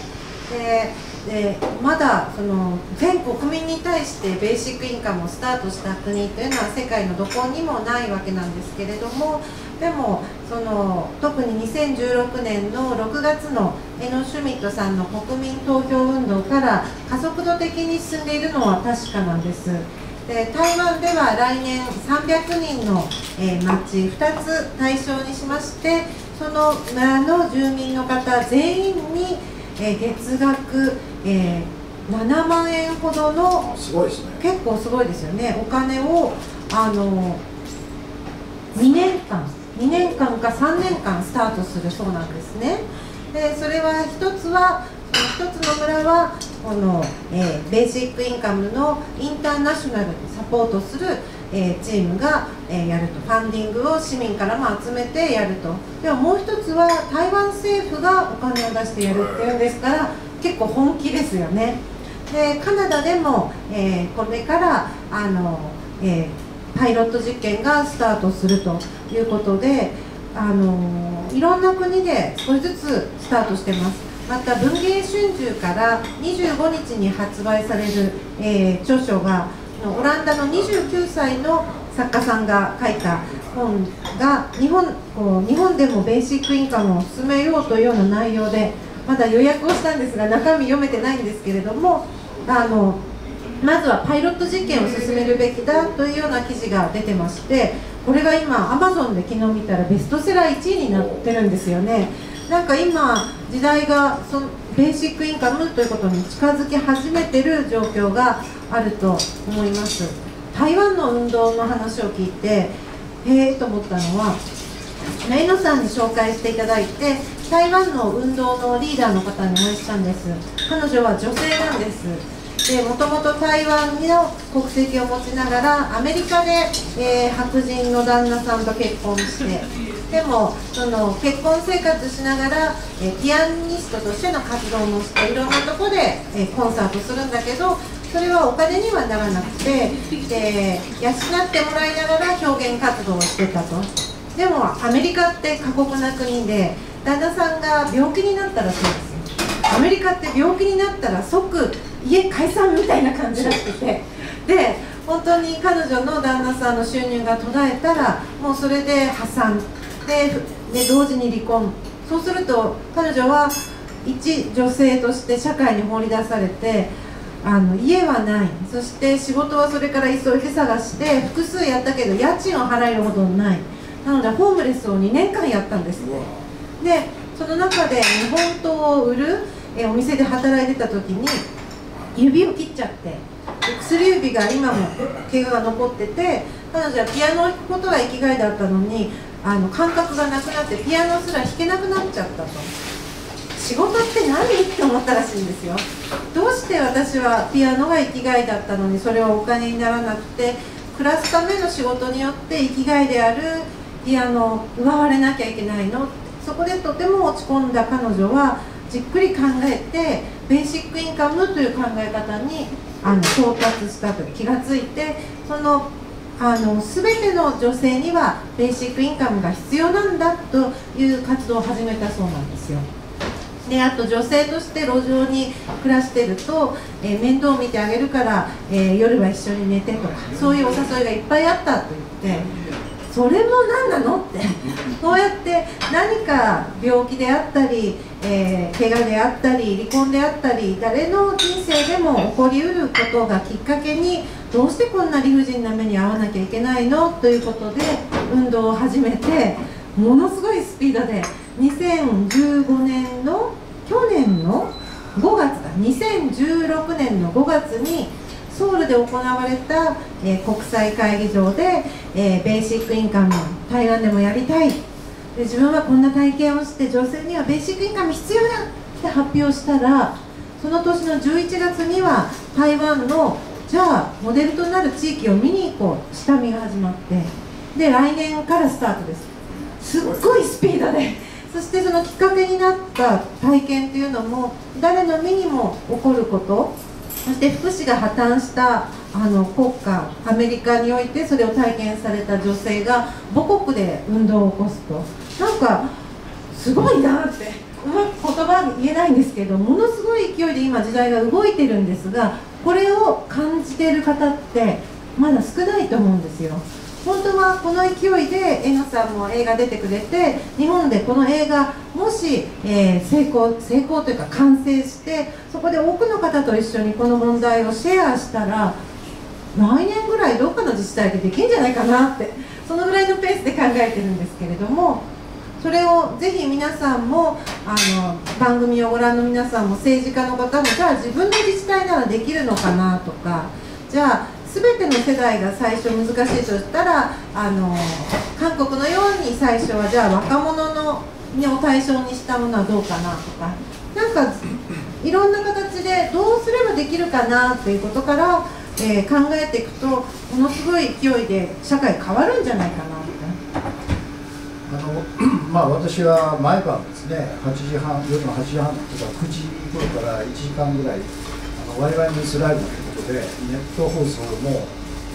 ででまだその全国民に対してベーシックインカムをスタートした国というのは世界のどこにもないわけなんですけれどもでもその特に2016年の6月のエノ・シュミットさんの国民投票運動から加速度的に進んでいるのは確かなんです。で台湾では来年300人の、えー、町2つ対象にしましてその村の住民の方全員に、えー、月額えー、7万円ほどのすごいですね結構すごいですよねお金をあの2年間2年間か3年間スタートするそうなんですね。でそれは一つは一つの村はこの、えー、ベーシックインカムのインターナショナルにサポートする、えー、チームが、えー、やると。ファンディングを市民からも集めてやると。でももう一つは台湾政府がお金を出してやるっていうんですから結構本気ですよね。でカナダでも、え、これからあの、えー、パイロット実験がスタートするということであのいろんな国で少しずつスタートしてます。また文藝春秋から25日に発売される、えー、著書がオランダの29歳の作家さんが書いた本が日本こう日本でもベーシックインカムを進めようというような内容でまだ予約をしたんですが中身読めてないんですけれどもあのまずはパイロット実験を進めるべきだというような記事が出てましてこれが今アマゾンで昨日見たらベストセラー1位になってるんですよね。なんか今時代がそのベーシックインカムということに近づき始めてる状況があると思います。台湾の運動の話を聞いてへえと思ったのはメイノさんに紹介していただいて台湾の運動のリーダーの方にお会いしたんです。彼女は女性なんです。でもともと台湾の国籍を持ちながらアメリカで、えー、白人の旦那さんと結婚してでもその結婚生活しながら、えー、ピアニストとしての活動もしていろんなとこで、えー、コンサートするんだけどそれはお金にはならなくてで養ってもらいながら表現活動をしてたと。でもアメリカって過酷な国で旦那さんが病気になったらそうですアメリカって病気になったら即家解散みたいな感じらしくてで本当に彼女の旦那さんの収入が途絶えたらもうそれで破産。でで同時に離婚。そうすると彼女は一女性として社会に放り出されてあの家はない。そして仕事はそれから急いで探して複数やったけど家賃を払えるほどない。なのでホームレスを2年間やったんです。でその中で日本刀を売るえお店で働いてた時に指を切っちゃって薬指が今も怪我が残ってて彼女はピアノを弾くことが生きがいだったのにあの感覚がなくなってピアノすら弾けなくなっちゃったと。仕事って何？って思ったらしいんですよ。どうして私はピアノが生きがいだったのにそれはお金にならなくて暮らすための仕事によって生きがいであるピアノを奪われなきゃいけないの？そこでとても落ち込んだ彼女はじっくり考えてベーシックインカムという考え方にあの到達したと気がついてそのあの全ての女性にはベーシックインカムが必要なんだという活動を始めたそうなんですよ。であと女性として路上に暮らしてると、えー、面倒を見てあげるから、えー、夜は一緒に寝てとかそういうお誘いがいっぱいあったと言ってそれも何なの？って。*laughs* こうやって何か病気であったり、えー、怪我であったり離婚であったり誰の人生でも起こりうることがきっかけにどうしてこんな理不尽な目に遭わなきゃいけないの？ということで運動を始めてものすごいスピードで2015年の去年の5月だ。2016年の5月にソウルで行われた、えー国際会議場で、えーベーシックインカム台湾でもやりたい。で自分はこんな体験をして女性にはベーシックインカム必要だって発表したらその年の11月には台湾のじゃあモデルとなる地域を見に行こう下見が始まって。で来年からスタートです。すっごいスピードで。そしてそのきっかけになった体験っていうのも誰の身にも起こること。そして福祉が破綻したあの国家アメリカにおいてそれを体験された女性が母国で運動を起こすと。なんかすごいなってうまく言葉に言えないんですけどものすごい勢いで今時代が動いてるんですがこれを感じてる方ってまだ少ないと思うんですよ。本当はこの勢いでえのさんも映画出てくれて日本でこの映画もし、えー成功成功というか完成してそこで多くの方と一緒にこの問題をシェアしたら来年ぐらいどっかの自治体でできるんじゃないかなってそのぐらいのペースで考えてるんですけれどもそれをぜひ皆さんもあの番組をご覧の皆さんも政治家の方もじゃあ自分の自治体ならできるのかなとかじゃあ全ての世代が最初難しいとしたらあの韓国のように最初はじゃあ若者のを対象にしたものはどうかなとかなんかいろんな形でどうすればできるかなっていうことから、えー考えていくとものすごい勢いで社会変わるんじゃないかな。あの *clears throat* まあ私は毎晩ですね8時半夜の8時半とか9時頃から1時間ぐらいあのワイワイニュースライブでネット放送も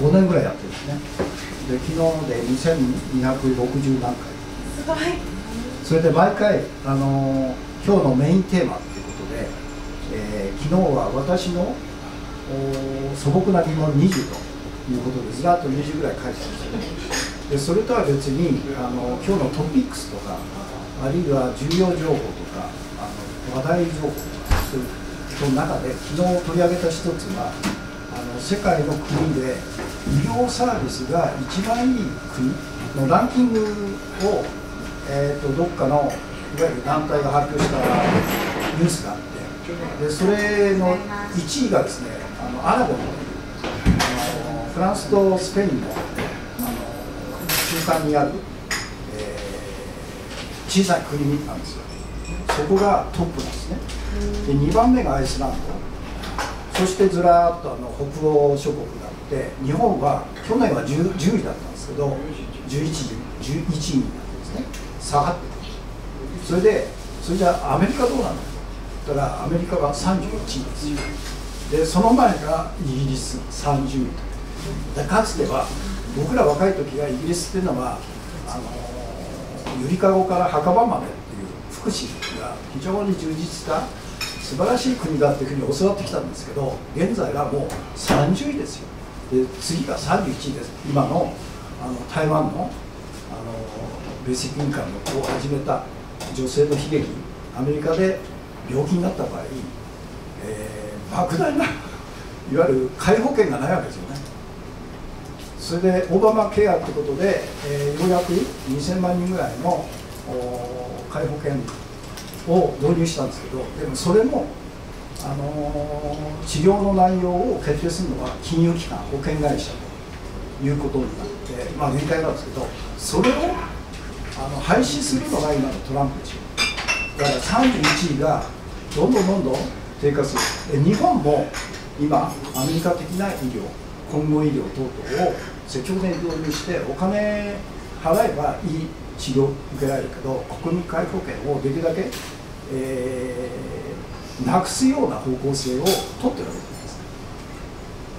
5年ぐらいやってるんですね。で昨日で2260何回。すごい。それで毎回あの今日のメインテーマということで、えー昨日は私のお素朴な疑問20ということでずらっと20ぐらい書いてある。んでそれとは別にあの今日のトピックスとかあるいは重要情報とかあの話題情報とかそういうその中で昨日取り上げた一つはあの世界の国で医療サービスが一番いい国のランキングを、えー、とどっかのいわゆる団体が発表したニュースがあってでそれの1位がですねあのアラブのあのフランスとスペインのあの中間にある、えー小さい国なんですよ。そこがトップなんですね。で2番目がアイスランド。そしてずらーっとあの北欧諸国があって日本は去年は 10, 10位だったんですけど11位11位になってですね下がってそれでそれじゃあアメリカどうなのと。言ったらアメリカが31位ですよ。でその前がイギリス30位。とでかつては僕ら若い時がイギリスっていうのはあのゆりかごから墓場までって福祉が非常に充実した素晴らしい国だっていうふうに教わってきたんですけど現在はもう30位ですよ。で次が31位です。今のあの台湾のあのベーシックインカムを始めた女性の悲劇アメリカで病気になった場合、えー莫大ないわゆる皆保険がないわけですよね。それでオバマケアってことで、えーようやく2000万人ぐらいの皆保険を導入したんですけどでもそれも、あのー治療の内容を決定するのは金融機関保険会社ということになってまあ限界なんですけどそれをあの廃止するのが今のトランプ氏だから31位がどんどんどんどん低下する。で日本も今アメリカ的な医療混合医療等々を積極的に導入してお金払えばいい治療を受けられるけど国民皆保険をできるだけ、えーなくすような方向性を取ってるわけです。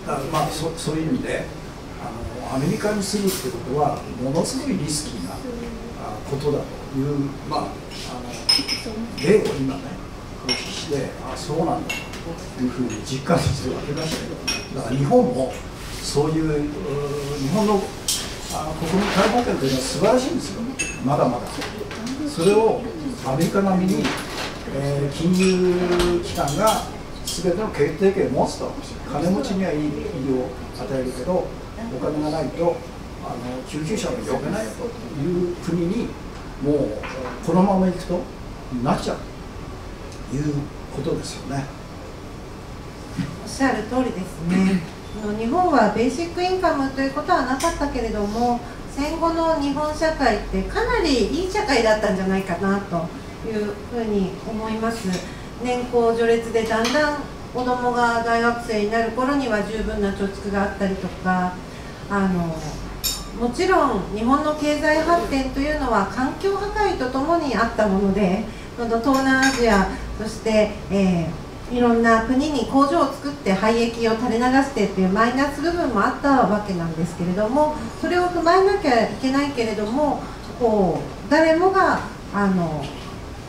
だからまあそそういう意味であのアメリカに住むってことはものすごいリスキーなことだという、まあ、あの例を今ねお聞きしてあそうなんだというふうに実感して分けましだから日本もそういう日本のあの国民皆保険というのは素晴らしいんですよまだまだそれをアメリカ並みに、えー金融機関が全ての決定権を持つと金持ちにはいい医療を与えるけどお金がないとあの救急車も呼べないという国にもうこのままいくとなっちゃうということですよね。おっしゃる通りですね。日本はベーシックインカムということはなかったけれども戦後の日本社会ってかなりいい社会だったんじゃないかなというふうに思います。年功序列でだんだん子供が大学生になる頃には十分な貯蓄があったりとかあのもちろん日本の経済発展というのは環境破壊とともにあったもので東南アジアそして、えーいろんな国に工場を作って廃液を垂れ流してっていうマイナス部分もあったわけなんですけれどもそれを踏まえなきゃいけないけれどもこう誰もがあの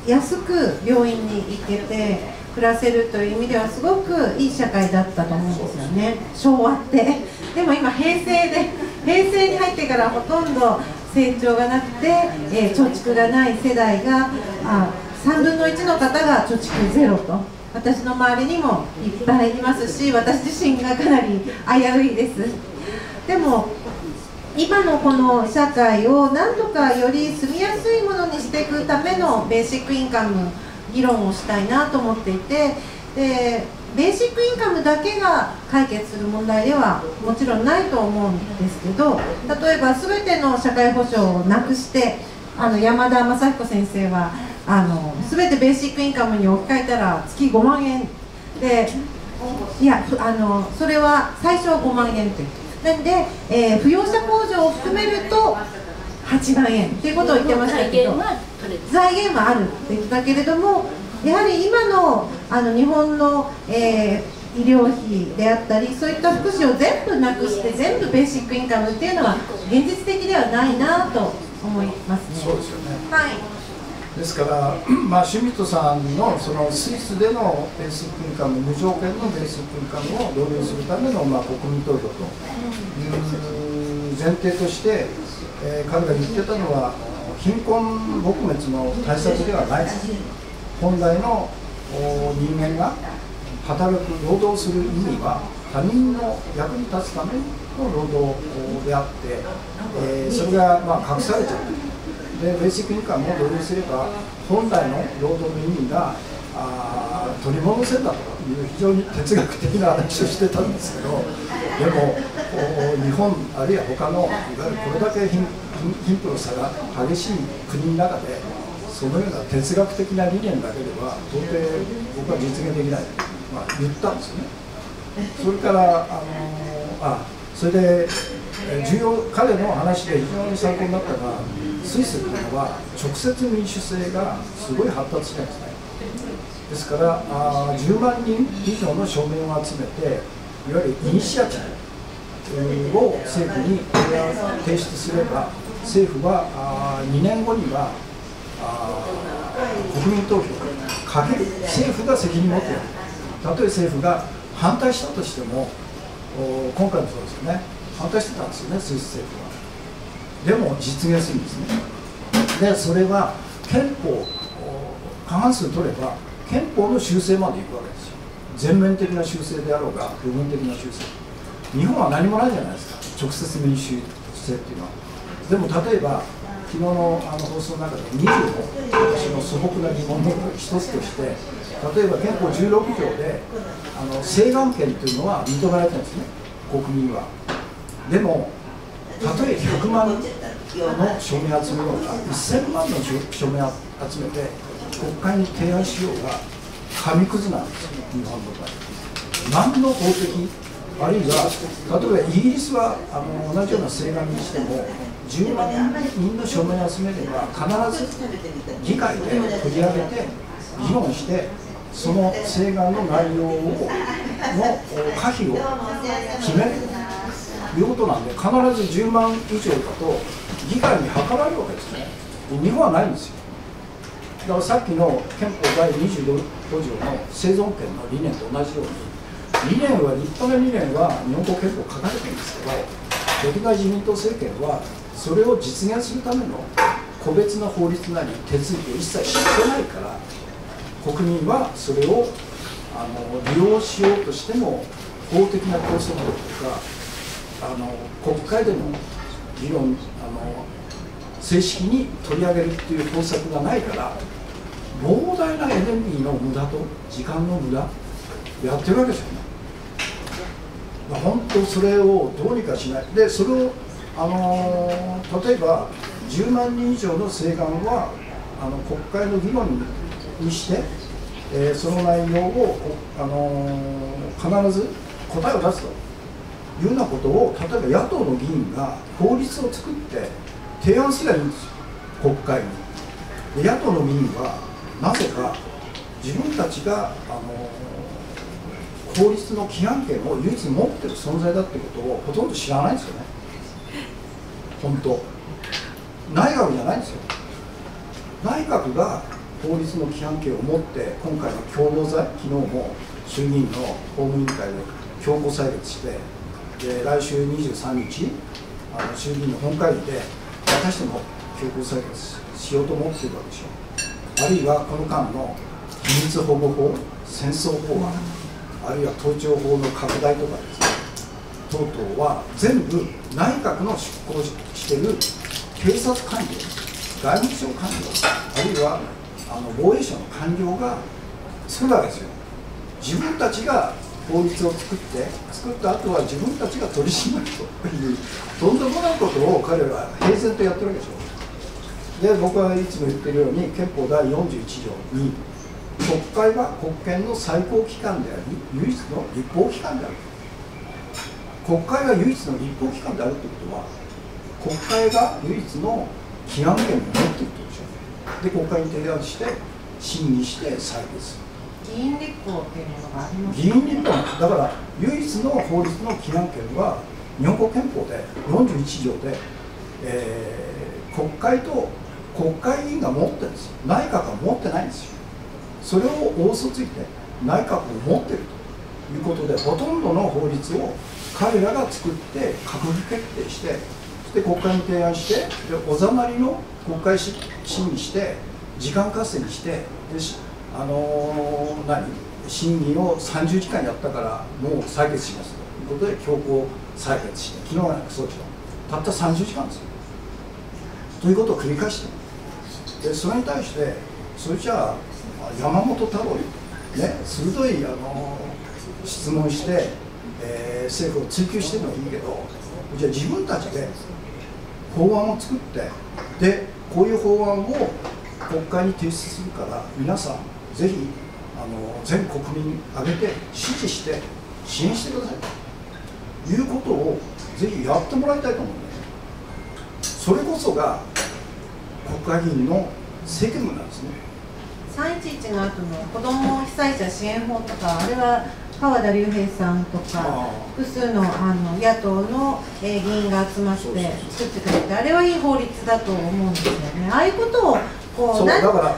安く病院に行けて暮らせるという意味ではすごくいい社会だったと思うんですよね昭和ってでも今平成で平成に入ってからほとんど成長がなくて、えー、貯蓄がない世代があ3分の1の方が貯蓄ゼロと。私の周りにもいっぱいいますし私自身がかなり危ういです。でも今のこの社会をなんとかより住みやすいものにしていくためのベーシックインカム議論をしたいなと思っていてでベーシックインカムだけが解決する問題ではもちろんないと思うんですけど例えば全ての社会保障をなくしてあの山田雅彦先生はあの全てベーシックインカムに置き換えたら月5万円。でいやあのそれは最初は5万円というなんで、えー、扶養者控除を含めると8万円。っていうことを言ってましたけど財源はあるって言ってたけれどもやはり今のあの日本の、えー、医療費であったりそういった福祉を全部なくして全部ベーシックインカムっていうのは現実的ではないなと思いますね。そうですよね。はいですから、*clears throat* まあ、シュミットさんのそのスイスでのベーシックインカム無条件のベーシックインカムを導入するための、まあ、国民投票という前提として、えー、彼が言ってたのは貧困撲滅の対策ではない。本来の人間が働く労働する意味は他人の役に立つための労働であって、えー、それがまあ隠されちゃうでベーシックインカムを導入すれば本来の労働の意味があ取り戻せんだという非常に哲学的な話をしてたんですけどでも日本あるいは他のいわゆるこれだけ貧富の差が激しい国の中でそのような哲学的な理念だけでは到底僕は実現できない、まあ、言ったんですよね。それからあのあそれで重要彼の話で非常に参考になったのはスイスっていうのは直接民主制がすごい発達してるんですね。ですからあ10万人以上の署名を集めていわゆるイニシアチブを政府に提出すれば政府はあ2年後には国民投票かける。政府が責任を持ってやる。たとえ政府が反対したとしても今回もそうですよね。反対してたんですよねスイス政府でも実現するんですね。でそれは憲法過半数取れば憲法の修正までいくわけですよ。全面的な修正であろうが部分的な修正。日本は何もないじゃないですか。直接民主制っていうのは。でも例えば昨日のあの放送の中で20の私の素朴な疑問の一つとして例えば憲法16条であの請願権というのは認められてるんですね。国民は。でもたとえ100万の署名集めようが1000万の署名集めて国会に提案しようが紙くずなんです日本の場合。何の法的あるいは例えばイギリスはあの同じような請願にしても10万人の署名集めれば必ず議会で取り上げて議論してその請願の内容をの可否を決める。いうことなんで必ず10万以上だと議会に諮られるわけですね。日本はないんですよ。だからさっきの憲法第25条の生存権の理念と同じように理念は立派な理念は日本国憲法書かれてるんですけど歴代自民党政権はそれを実現するための個別の法律なり手続きを一切知ってないから国民はそれをあの利用しようとしても法的な拘束力とかあの国会での議論あの正式に取り上げるっていう方策がないから膨大なエネルギーの無駄と時間の無駄やってるわけですよね。本当それをどうにかしない。でそれを、あの、例えば10万人以上の請願はあの国会の議論にして、えー、その内容を、あの、必ず答えを出すと。いうようなことを例えば野党の議員が法律を作って提案すればいいんですよ国会に。で野党の議員はなぜか自分たちが、あの、法律の規範権を唯一持ってる存在だってことをほとんど知らないんですよね。本当。内閣じゃないんですよ。内閣が法律の規範権を持って今回の共謀罪昨日も衆議院の法務委員会で強行採決してで来週23日あの衆議院の本会議でまたしても強行採決しようと思っているわけでしょあるいはこの間の秘密保護法戦争法案あるいは盗聴法の拡大とかですね等々は全部内閣の出向してる警察官僚外務省官僚あるいはあの防衛省の官僚が作るわけですよ。自分たちが法律を作って作った後は自分たちが取り締まるというとんでもないことを彼らは平然とやってるわけでしょ。で僕はいつも言ってるように憲法第41条に国会は国権の最高機関であり唯一の立法機関である。国会が唯一の立法機関であるということは国会が唯一の規範権を持っているということでしょ。で国会に提案して審議して採決する。議員立法っていうのがあります。だから唯一の法律の規範権は日本国憲法で41条で、えー、国会と国会議員が持ってるんですよ。内閣は持ってないんですよ。それを大嘘ついて内閣を持ってるということでほとんどの法律を彼らが作って閣議決定してそして国会に提案してでおざなりの国会審議して時間稼ぎしてであのー、何？審議を30時間やったからもう採決しますと。いうことで強行採決して昨日はなんかそうでしょたった30時間ですよ。ということを繰り返して。でそれに対してそれじゃあ山本太郎にね鋭い、あのー、質問して、えー、政府を追及してもいいけどじゃあ自分たちで法案を作ってでこういう法案を国会に提出するから皆さんぜひあの全国民挙げて支持して支援してください。ということをぜひやってもらいたいと思うんです。それこそが国会議員の責務なんですね。311の後の子ども被災者支援法とかあれは川田隆平さんとか複数のあの野党の、えー、議員が集まって作ってくれてあれはいい法律だと思うんですよね。ああいうことをこうだから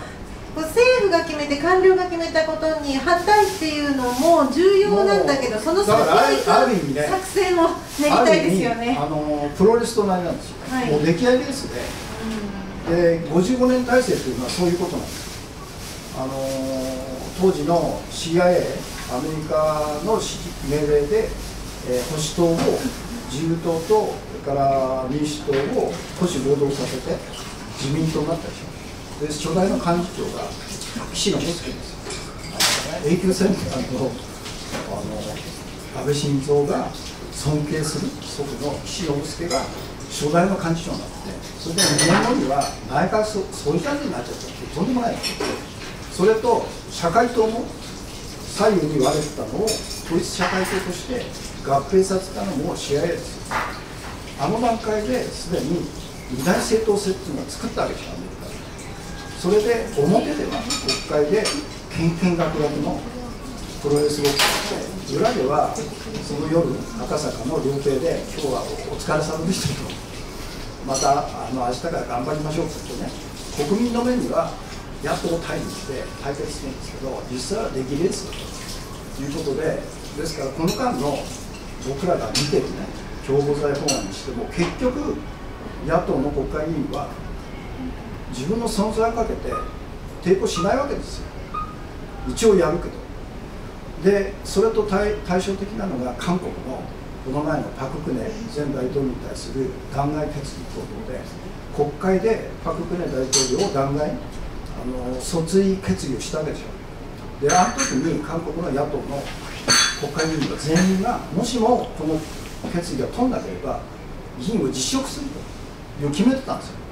政府が決めて官僚が決めたことに反対っていうのも重要なんだけどその先に行く作戦を練りたいですよね。あのプロレスと同じなんですよ、はい、もう出来合いベースで,、で55年体制というのはそういうことなんです。あの当時の CIA アメリカの命令で、えー、保守党を自由党とそれから民主党を保守合同させて自民党になったでしょで初代の幹事長が岸信介です永久戦犯のあの安倍晋三が尊敬する祖父の岸信介が初代の幹事長になってそれで2年後には内閣総理大臣になっちゃったってとんでもないそれと社会党も左右に割れてたのを統一社会党として合併させたのも CIA ですあの段階ですでに二大政党制っていうのを作ったわけですよそれで表では国会でけんけんがくがくのプロレスをして裏ではその夜赤坂の料亭で今日はお疲れ様でしたと。またあの明日から頑張りましょうって言ってね国民の目には野党対にして対決してるんですけど実際は出来レースということでですからこの間の僕らが見てるね共謀罪法案にしても結局野党の国会議員は自分の存在をかけて抵抗しないわけですよ。一応やるけど。でそれと対照的なのが韓国のこの前のパク・クネ前大統領に対する弾劾決議等々で国会でパク・クネ大統領を弾劾あの訴追決議をしたわけでしょ。であの時に韓国の野党の国会議員の全員がもしもこの決議が通んなければ議員を辞職するという決めてたんですよ。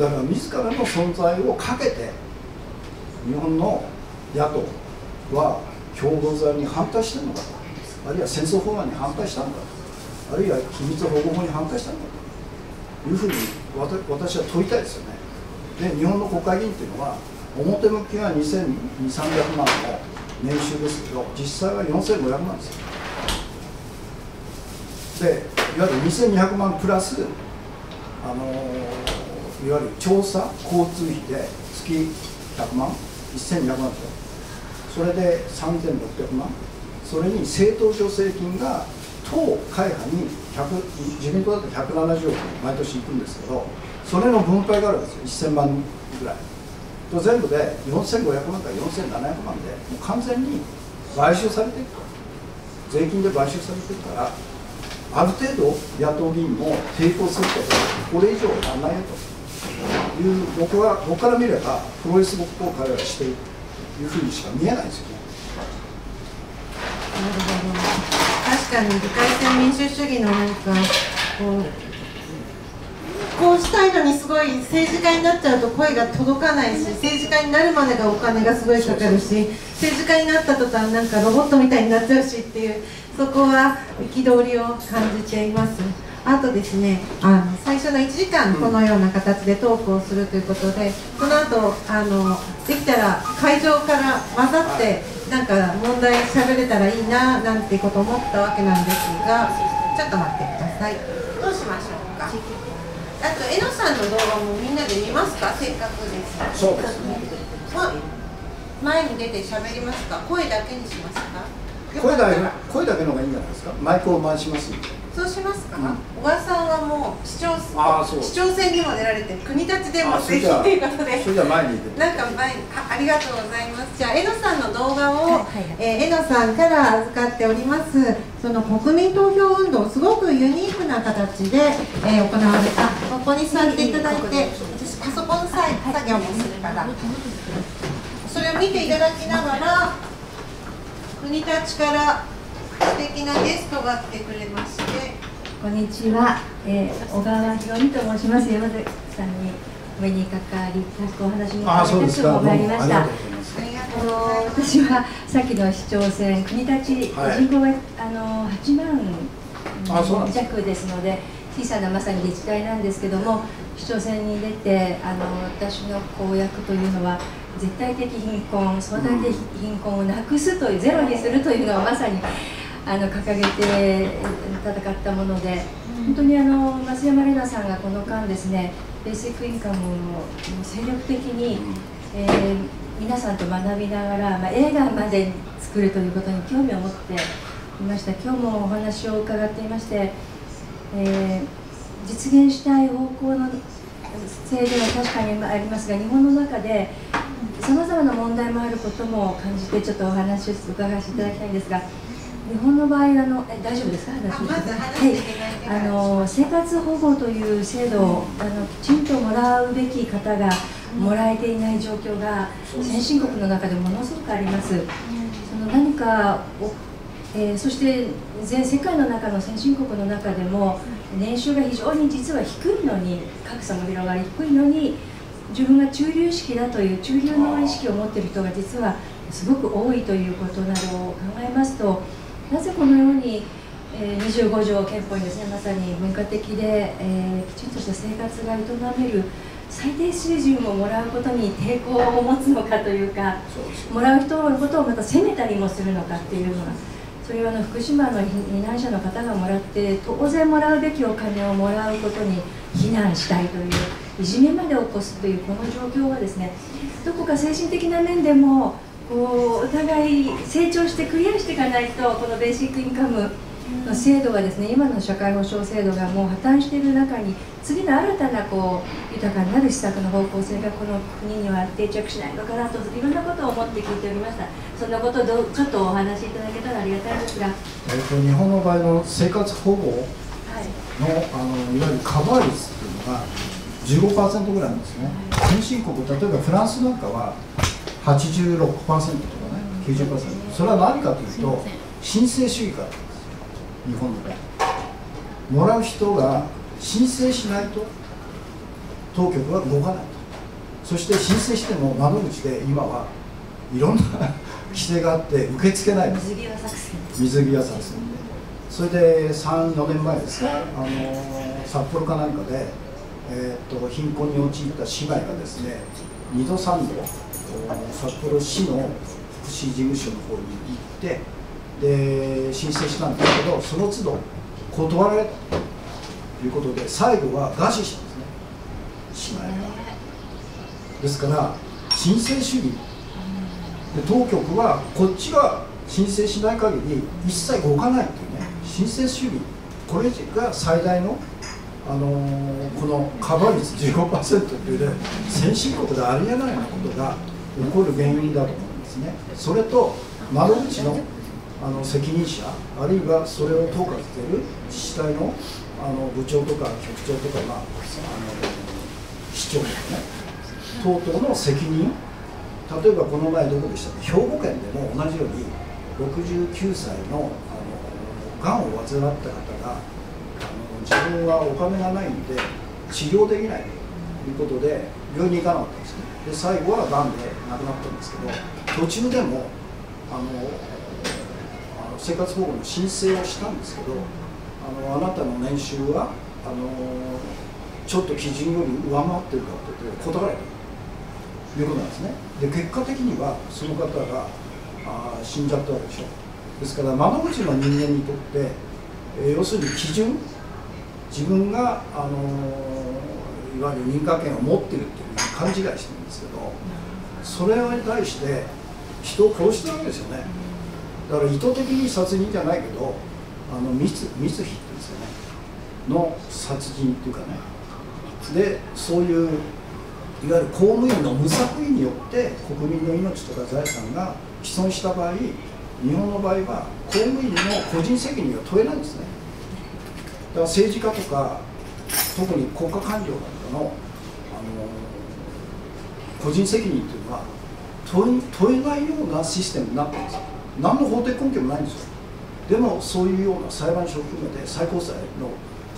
だから自らの存在をかけて日本の野党は共同罪に反対してるのかあるいは戦争法案に反対したのかあるいは秘密保護法に反対したのかというふうに私は問いたいですよね。で日本の国会議員というのは表向きは2200300万の年収ですけど実際は4500万ですよ。でいわゆる2200万プラスあのー、いわゆる調査交通費で月100万1200万ですよそれで3600万。それに政党助成金が党会派に自民党だと170億毎年行くんですけどそれの分配があるんですよ。1000万ぐらい。と全部で4500万から4700万でもう完全に買収されていると。税金で買収されてるからある程度野党議員も抵抗するけどこれ以上やらないよと。いう僕は僕から見ればプロレスごっこを彼らはしているというふうにしか見えないですよね。なるほど確かに議会制民主主義のなんかこうこうしたいのにすごい政治家になっちゃうと声が届かないし政治家になるまでがお金がすごいかかるし政治家になった途端なんかロボットみたいになっちゃうしっていうそこは憤りを感じていますあとですねあの最初の1時間このような形でトークをするということでその後あのできたら会場から混ざってなんか問題喋れたらいいななんてこと思ったわけなんですがちょっと待ってください。どうしましょうか？あとえのさんの動画もみんなで見ますか？せっかくです。そうですね。前に出て喋りますか？声だけにしますか？声だけ声だけの方がいいんじゃないですか？マイクを回しますそうしますか、うん、小川さんはもう市長市長選にも出られて国立でもぜひということで。それじゃ前になんか前にあありがとうございます。じゃあえのさんの動画を、はいはい、えー、えのさんから預かっております。その国民投票運動すごくユニークな形で、えー、行われたここに座っていただいて私パソコン作業もするから。それを見ていただきながら国立から素敵なゲストが来てくれまして。こんにちは、えー、小川ひろみと申します。山崎さんにお目にかかりたくお話に伺いたくも参りました。あの私はさっきの市長選国立、人口があの8万弱ですので小さなまさに自治体なんですけども市長選に出てあの私の公約というのは絶対的貧困相対的貧困をなくすというゼロにするというのをまさにあの掲げて戦ったもので本当にあの増山玲奈さんがこの間ですねベーシックインカムを精力的に、えー、皆さんと学びながら、まあ、映画まで作るということに興味を持っていました。今日もお話を伺っていまして、えー、実現したい方向の制度は確かにありますが日本の中でさまざまな問題もあることも感じてちょっとお話を伺わせていただきたいんですが日本の場合あのえ大丈夫ですか？話まはい、あの生活保護という制度をあのきちんともらうべき方がもらえていない状況が先進国の中でものすごくあります。その何かえー、そして全世界の中の先進国の中でも年収が非常に実は低いのに格差も広がり低いのに自分が中流式だという中流の意識を持っている人が実はすごく多いということなどを考えますとなぜこのように、えー、25条憲法にですねまさに文化的で、えー、きちんとした生活が営める最低水準をもらうことに抵抗を持つのかというかもらう人のことをまた責めたりもするのかっていうのがそれはあの福島の避難者の方がもらって当然もらうべきお金をもらうことに非難したいという。いじめまで起こすというこの状況はですねどこか精神的な面でもこうお互い成長してクリアしていかないとこのベーシックインカムの制度がですね今の社会保障制度がもう破綻している中に次の新たなこう豊かになる施策の方向性がこの国には定着しないのかなといろんなことを思って聞いておりました。そんなことをちょっとお話しいただけたらありがたいんですが、えー、と日本の場合の生活保護の,、はい、あのいわゆるカバー率っていうのがが15%ぐらいなんですね。先進国例えばフランスなんかは86%とかね90%それは何かというと申請主義からです日本の場合。もらう人が申請しないと当局は動かないと。そして申請しても窓口で今はいろんな規制があって受け付けない。水際作戦。水際作戦で。それで34年前ですねあの札幌かなんかで、えー、と貧困に陥った姉妹がですね2度3度札幌市の福祉事務所の方に行ってで申請したんですけどその都度断られた。ということで最後は餓死したんですね。姉妹が。ですから申請主義。で当局はこっちが申請しない限り一切動かないっていうね申請主義。これが最大の、あのこのカバー率15%っていうね先進国でありえないようなことが起こる原因だと思うんですね。それと窓口のあの責任者あるいはそれを統括している自治体のあの部長とか局長とか、まあ、あの市長とかね等々の責任。例えばこの前どこでしたっけ？兵庫県でも同じように69歳のあのがんを患った方が自分はお金がないんで治療できないということで病院に行かなかったんですね。で最後はがんで亡くなったんですけど途中でもあの生活保護の申請をしたんですけどあのあなたの年収はあのちょっと基準より上回ってるかって言って断られたということなんですね。で結果的にはその方があ死んじゃったわけでしょ。ですから窓口の人間にとって、えー要するに基準自分が、あのいわゆる認可権を持ってるっていうふうに勘違いしてるんですけどそれに対して人を殺してるわけですよね。だから意図的に殺人じゃないけどあの密密秘っていうんですよね。の殺人っていうかね。でそういういわゆる公務員の無作為によって国民の命とか財産が毀損した場合日本の場合は公務員の個人責任が問えないんですね。から政治家とか特に国家官僚なんかのあの個人責任っていうのは問え問えないようなシステムになってるんです。よ何の法的根拠もないんですよ。でもそういうような裁判所を含めて最高裁の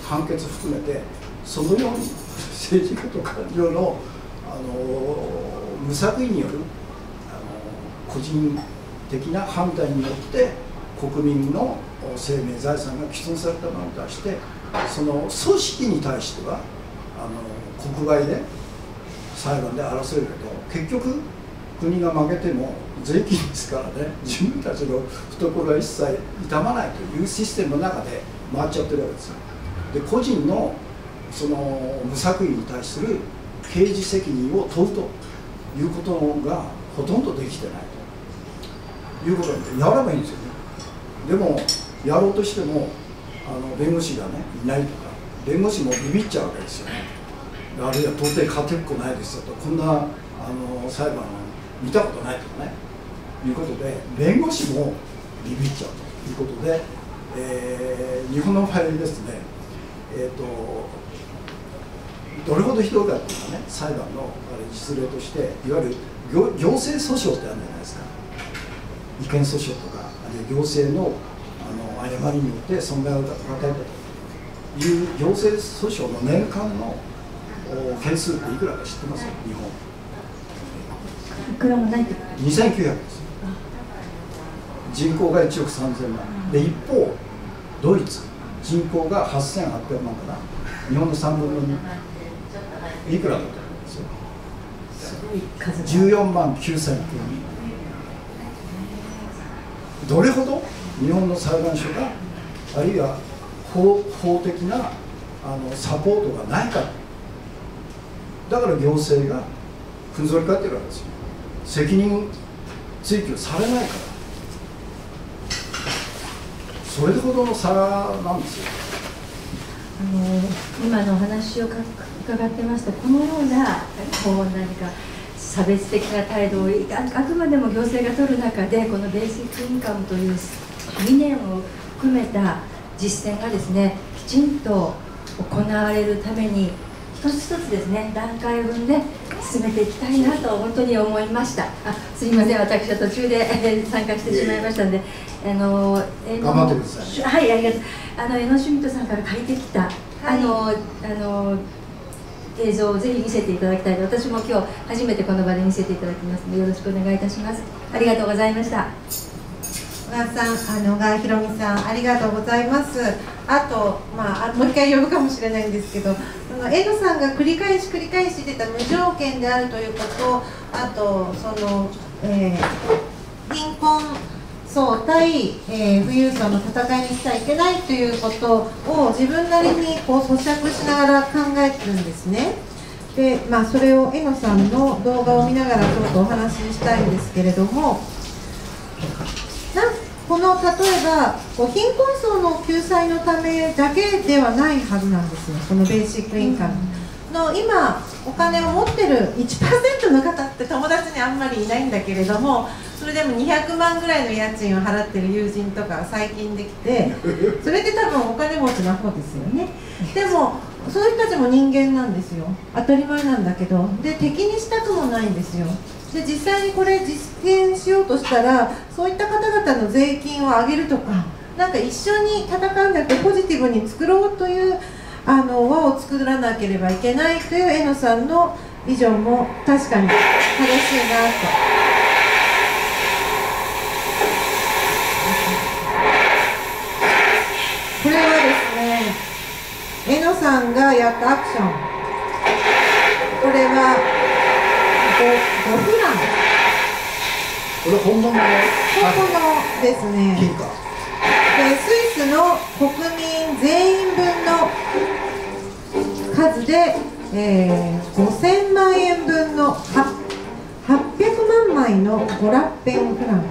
判決含めてそのように *laughs* 政治家と官僚のあの無作為によるあの個人的な判断によって国民の生命財産が毀損されたものに対してその組織に対してはあの国外で裁判で争えるけど結局国が負けても税金ですからね自分たちの懐は一切痛まないというシステムの中で回っちゃってるわけですよ。で個人のその無作為に対する刑事責任を問うということがほとんどできてないということなんでやればいいんですよね。でもやろうとしてもあの弁護士がねいないとか弁護士もビビっちゃうわけですよね。あるいは到底勝てっこないですよとこんなあの裁判を見たことないとかね。いうことで弁護士もビビっちゃうということで、えー日本の場合ですね。えっ、とどれほどひどいかっていうかね裁判のあれ実例としていわゆる行政訴訟ってあるじゃないですか。違憲訴訟とかあるいは行政の誤りによって損害を与えたという行政訴訟の年間の件数っていくらか知ってます日本いくらもないってこと2900です人口が1億3000万で一方ドイツ人口が8800万かな日本の3分の2いくらだと思うんですよ14万9000組どれほど日本の裁判所があるいは法法的なあのサポートがないからだから行政がふんぞり返ってるわけですよ。責任追及されないから。それほどの差なんですよ。あの今のお話をか伺ってますとこのようなこう何か差別的な態度をああくまでも行政が取る中でこのベーシックインカムという理念を含めた実践がですねきちんと行われるために一つ一つですね段階を踏んで進めていきたいなと本当に思いました。あすいません。私は途中で参加してしまいましたんであの頑張ってください。はいありがとう。あの江ノシュミットさんから借りてきた、あのあの映像をぜひ見せていただきたい私も今日初めてこの場で見せていただきますのでよろしくお願いいたします。ありがとうございましたさん、あの小川ひろみさん、ありがとうございます。あと、まあ、もう一回呼ぶかもしれないんですけど、あのエドさんが繰り返し繰り返し出た無条件であるということ、あと、その、えー貧困層対、えー富裕層の戦いにしちゃいけないということを自分なりにこう咀嚼しながら考えてるんですね。で、まあ、それをえのさんの動画を見ながらちょっとお話ししたいんですけれども、なこの例えばこう貧困層の救済のためだけではないはずなんですよ、このベーシックインカム。の今、お金を持ってる1%の方って友達にあんまりいないんだけれども、それでも200万ぐらいの家賃を払ってる友人とか最近できて、それで多分お金持ちな方ですよね。でもその人たちも人間なんですよ。当たり前なんだけど。で敵にしたくもないんですよ。で実際にこれ実現しようとしたらそういった方々の税金を上げるとかなんか一緒に戦うんじゃなくてポジティブに作ろうというあの輪を作らなければいけないという江野さんのビジョンも確かに正しいなと。これはですね、えのさんがやったアクション。これは 5, 5フラン。これ本物の？本物ですね。金貨でスイスの国民全員分の数で、えー、5000万円分のは800万枚のゴラッペンフラン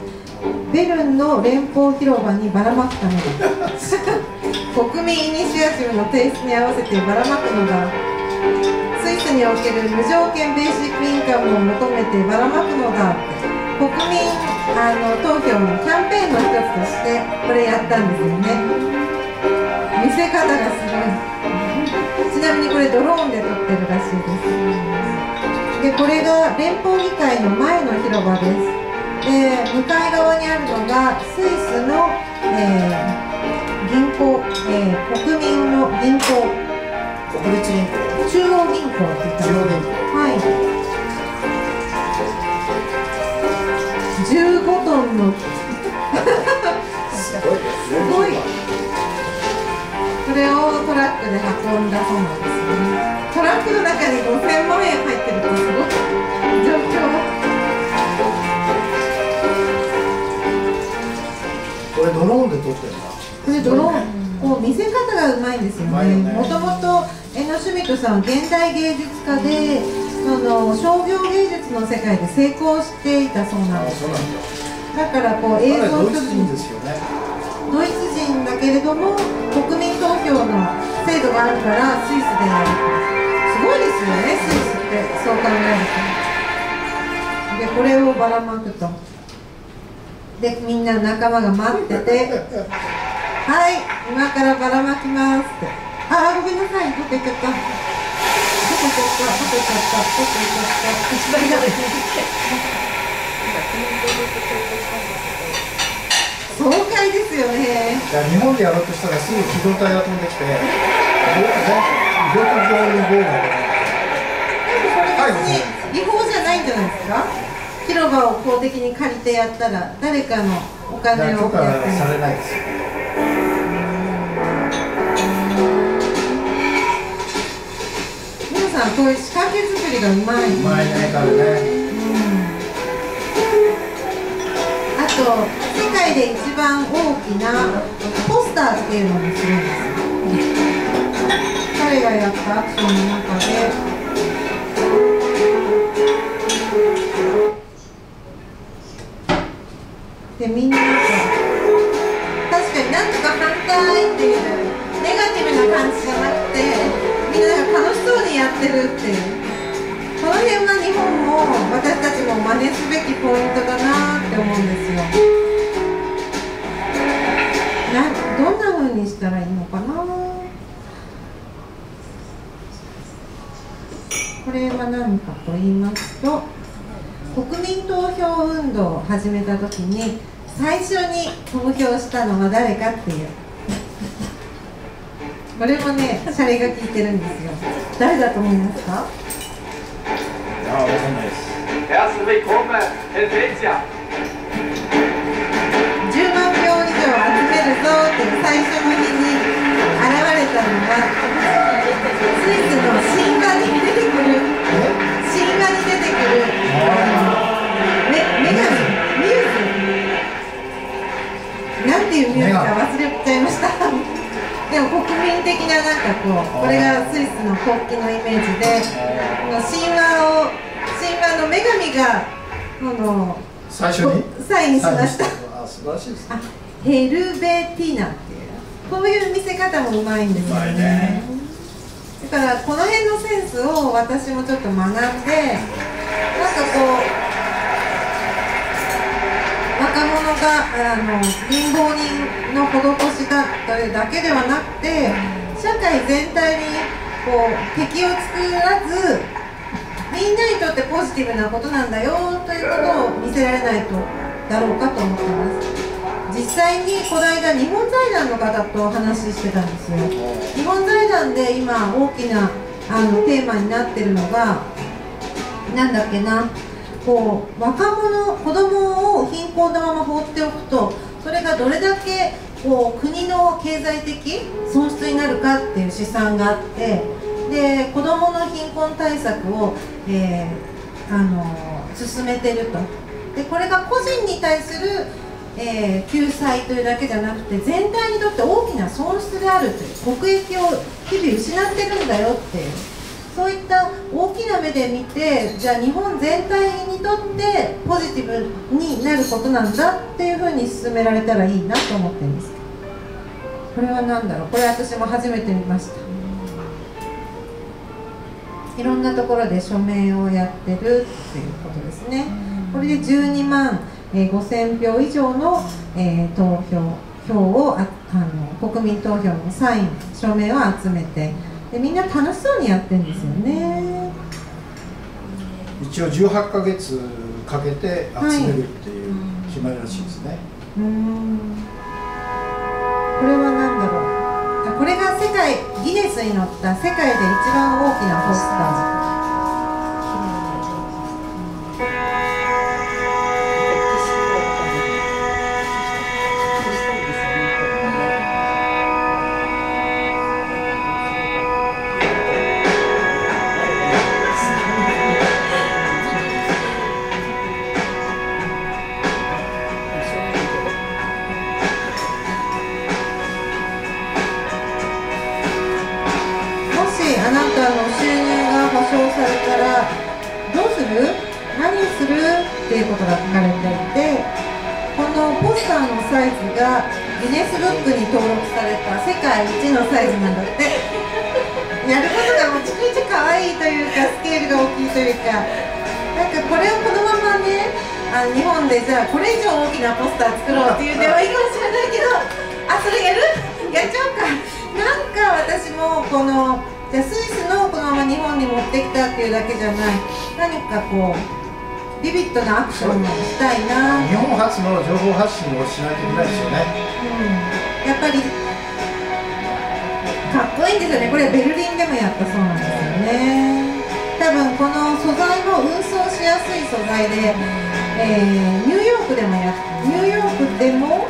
ベルンの連邦広場にばらまくためだ国民イニシアチブの提出に合わせてばらまくのだスイスにおける無条件ベーシックインカムを求めてばらまくのだ国民あの投票のキャンペーンの一つとしてこれやったんですよね。見せ方がすごい。*laughs* ちなみにこれドローンで撮ってるらしいです。でこれが連邦議会の前の広場です。で向かい側にあるのがスイスの、えー銀行、えー国民の銀行。国立銀行。中央銀行って言った中央銀行はい。15トンの。すごいですすごいこれをトラックで運んだそうなんですよね。トラックの中に5000万円入ってるとすごい状況これドローンで撮ってるんだ。これドローン。こう見せ方がうまいんですよね。もともとエノ・シュミットさんは現代芸術家でその商業芸術の世界で成功していたそうなんです。だ。だからこう映彼像ドイツ人ですよね。ドイツ人だけれども国民投票の制度があるからスイスでやるすごいですよねスイスってそう考えると。でこれをばらまくと。でみんな仲間が待ってて。*laughs* はい今からばらまきますってあごめんなさい。どこ行っちゃった。どこ行っちゃった。どこ行っちゃった。どこ行っちゃった。一番だ爽快ですよねいや日本でやろうとしたらすぐ機動隊が飛んできて漁業に妨害でも違法じゃないんじゃないですか広場を公的に借りてやったら誰かのお金を許可やってされないですよさんこういう仕掛け作りがうまい、うまいね彼ね。あと世界で一番大きなポスターっていうのもするんですよ。彼がやったアクションの中で。でみんな確かになんとか反対っていうネガティブな感じにやってるっていう。この辺が日本も私たちも真似すべきポイントだなって思うんですよ。どんな風にしたらいいのかな？これは何かと言いますと国民投票運動を始めた時に最初に投票したのは誰かっていう。これもねシャレが効いてるんですよ。誰だと思いますか？Herzlich willkommen, Helvetia! 10万票以上集めるぞっていう最初の日に現れたのがスイスの神話に出てくる。神話に出てくる。め女神ミューズなんていうミューズか忘れちゃいましたでも国民的ななんかこうこれがスイスの国旗のイメージで神話を神話の女神がこの最初に？サインしました。あ素晴らしいですね。ヘルベティナっていうこういう見せ方もうまいんですよね。だからこの辺のセンスを私もちょっと学んでなんかこう若者があの貧乏人の施しだというだけではなくて社会全体にこう敵を作らずみんなにとってポジティブなことなんだよということを見せられないとだろうかと思ってます。実際にこの間日本財団の方とお話ししてたんですよ。日本財団で今大きなあのテーマになってるのがなんだっけな。こう若者子供を貧困のまま放っておくとそれがどれだけこう国の経済的損失になるかっていう試算があってで子どもの貧困対策を、えーあの進めてると。でこれが個人に対する、えー救済というだけじゃなくて全体にとって大きな損失であるという国益を日々失ってるんだよっていう。そういった大きな目で見てじゃあ日本全体にとってポジティブになることなんだっていうふうに進められたらいいなと思ってるんです。これは何だろう？これ私も初めて見ました。いろんなところで署名をやってるっていうことですね。これで12万5000票以上の、えー投票票をあの国民投票のサイン署名を集めてでみんな楽しそうにやってるんですよね。一応18ヶ月かけて集めるっていう決まりらしいですね、うーん。これは何だろう。あこれが世界ギネスに載った世界で一番大きなポスターが書かれていてこのポスターのサイズがギネスブックに登録された世界一のサイズなんだって。やることがめちゃくちゃ可愛いというかスケールが大きいというか。なんかこれをこのままねあの日本でじゃあこれ以上大きなポスター作ろうっていう *laughs* でもいいかもしれないけどあそれやる？やっちゃおうか。なんか私もこのじゃあスイスのこのまま日本に持ってきたっていうだけじゃない。何かこうビビッドなアクションをしたいな。日本初の情報発信をしないといけないですよね。うん。やっぱりかっこいいんですよね。これベルリンでもやったそうなんですよね。多分この素材も運送しやすい素材で、えーニューヨークでもやニューヨークでも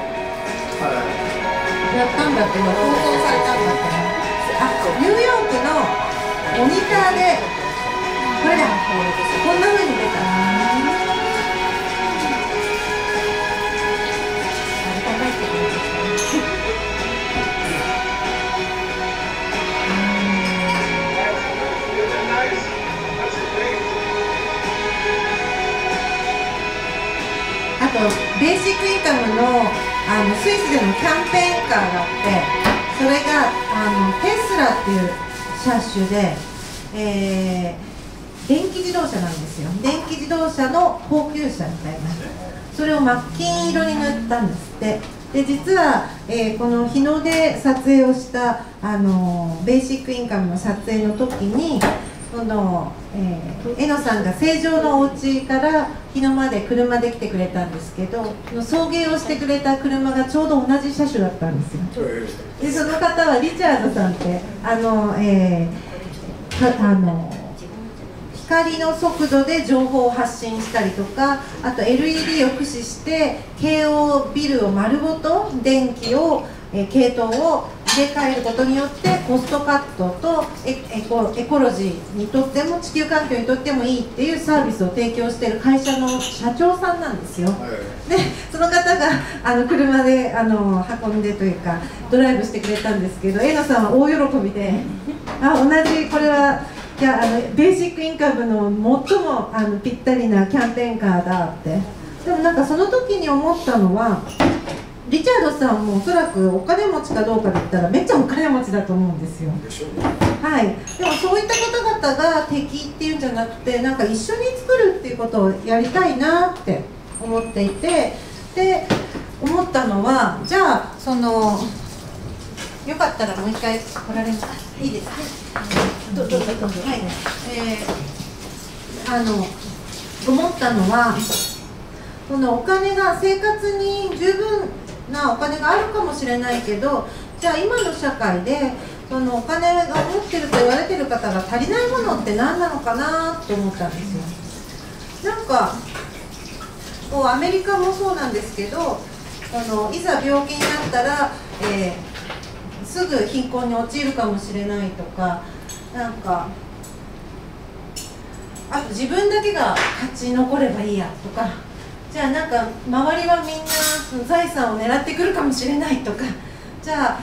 やったんだって放送されたんだって。あニューヨークのモニターでこれだ。こんな風に出たベーシックインカムのあのスイスでのキャンペーンカーがあってそれがあのテスラっていう車種で、えー電気自動車なんですよ。電気自動車の高級車みたいなそれを真っ金色に塗ったんですって。で実は、えーこの日の出撮影をしたあのベーシックインカムの撮影の時にその、えー、えのさんが成城のお家から日の間で車で来てくれたんですけど送迎をしてくれた車がちょうど同じ車種だったんですよ。でその方はリチャードさんってあの、えー、あの光の速度で情報を発信したりとかあと LED を駆使して京王ビルを丸ごと電気を、えー、系統を入れ替えることによってコストカットとエコエコロジーにとっても地球環境にとってもいいっていうサービスを提供している会社の社長さんなんですよ、はい、でその方があの車であの運んでというかドライブしてくれたんですけど江野さんは大喜びであ同じこれはいやあのベーシックインカムの最もあのぴったりなキャンペーンカーだって。でもなんかその時に思ったのはリチャードさんもおそらくお金持ちかどうかで言ったらめっちゃお金持ちだと思うんですよ。はい、でもそういった方々が敵っていうんじゃなくてなんか一緒に作るっていうことをやりたいなって思っていてで思ったのはじゃあそのよかったらもう一回来られますいいですね。どどうぞどうぞ。はい。えー、あの思ったのは。このお金が生活に十分なお金があるかもしれないけどじゃあ今の社会でそのお金が持ってると言われてる方が足りないものって何なのかなって思ったんですよ。なんかこうアメリカもそうなんですけどそのいざ病気になったら、えー、すぐ貧困に陥るかもしれないとかなんかあと自分だけが勝ち残ればいいやとかじゃあなんか周りはみんなその財産を狙ってくるかもしれないとか。じゃあ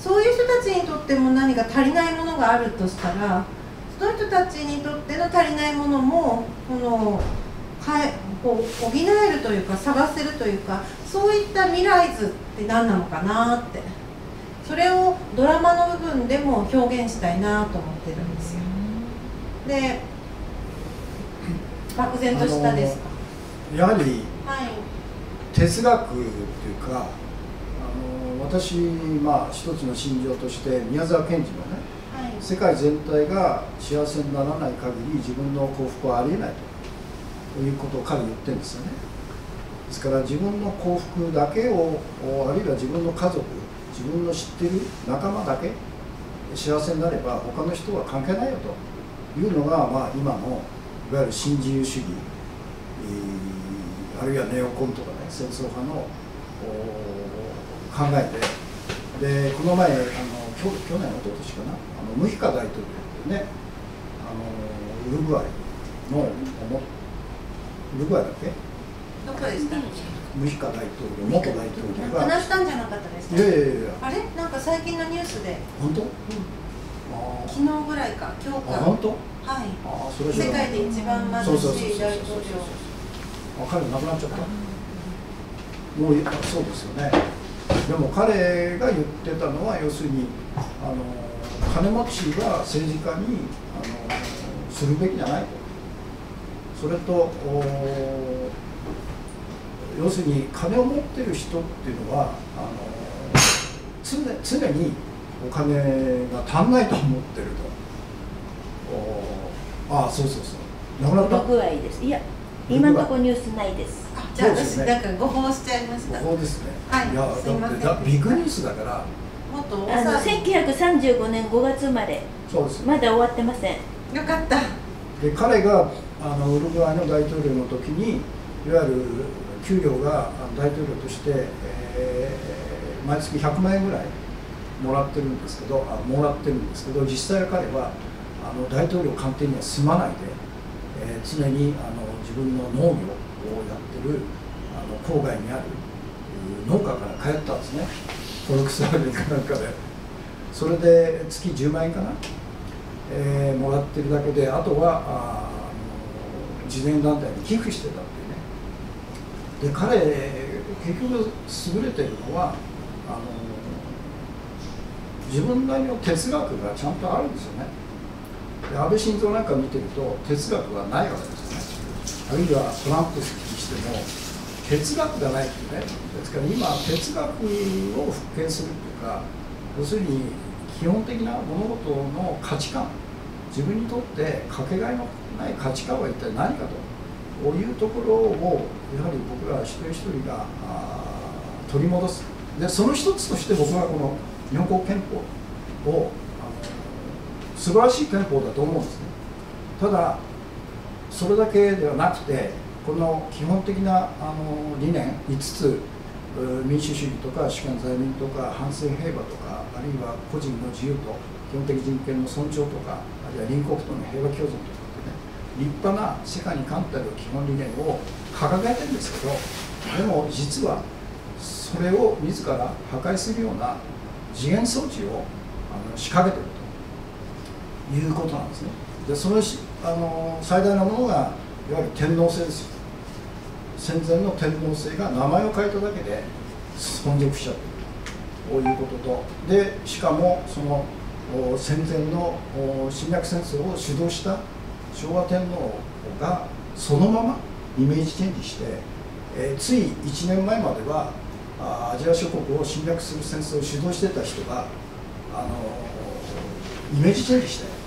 そういう人たちにとっても何か足りないものがあるとしたらその人たちにとっての足りないものもこのかえこう補えるというか探せるというかそういった未来図って何なのかなって。それをドラマの部分でも表現したいなと思ってるんですよ。で漠然としたですか？やはり哲学っていうかあの私まあ一つの信条として宮沢賢治のね、はい、世界全体が幸せにならない限り自分の幸福はありえないということを彼言ってるんですよね。ですから自分の幸福だけをあるいは自分の家族自分の知ってる仲間だけ幸せになれば他の人は関係ないよというのが、まあ、今のいわゆる新自由主義あるいはネオコンとかね戦争派の考えででこの前あの去去年おととしかなあのムヒカ大統領ねあのウルグアイのウルグアイだっけ？どこでしたムヒカ大統領元大統領が。話したんじゃなかったですか？いやいやいやあれ？なんか最近のニュースで。本当、うん、昨日ぐらいか今日か。本当？はい。あそれ世界で一番貧しい大統領。あ彼亡くなっちゃった？もうそうですよね。でも彼が言ってたのは要するにあの金持ちが政治家にあのするべきじゃないと。それと要するに金を持ってる人っていうのはあの常常にお金が足んないと思ってると。ああそうそうそう。亡くなった？具合です。いや今のところニュースないです。じゃあ私、ね、なんか誤報しちゃいました。誤報ですね。はい。いやだってだビッグニュースだから。もっとあの1935年5月生まれ。そうです、ね、まだ終わってません。よかった。で彼があのウルグアイの大統領の時にいわゆる給料が大統領として、えー、毎月100万円ぐらいもらってるんですけどあもらってるんですけど実際は彼はあの大統領官邸には住まないで、えー、常にあの自分の農業をやってるあの郊外にある農家から帰ったんですね。フォルクスワーゲンかなんかで。それで月10万円かな、えー、もらってるだけであとはあ慈善団体に寄付してたっていうね。で彼結局優れてるのはあの自分なりの哲学がちゃんとあるんですよね。で安倍晋三なんか見てると哲学がないわけ。あるいはトランプにしても哲学がないっていうね。ですから今哲学を復権するっていうか要するに基本的な物事の価値観自分にとってかけがえのない価値観は一体何かと。いうところをやはり僕ら一人一人が取り戻す。でその一つとして僕はこの日本国憲法を素晴らしい憲法だと思うんですね。ただそれだけではなくてこの基本的なあの理念5つ民主主義とか主権在民とか反戦平和とかあるいは個人の自由と基本的人権の尊重とかあるいは隣国との平和共存とかってね立派な世界に冠たる基本理念を掲げてるんですけどでも実はそれを自ら破壊するような次元装置をあの仕掛けてるということなんですね。でそのあの最大のものがいわゆる天皇制です戦前の天皇制が名前を変えただけで存続しちゃってるということとでしかもその戦前の侵略戦争を主導した昭和天皇がそのままイメージチェンジして、えー、つい1年前まではアジア諸国を侵略する戦争を主導してた人が、あのイメージチェンジして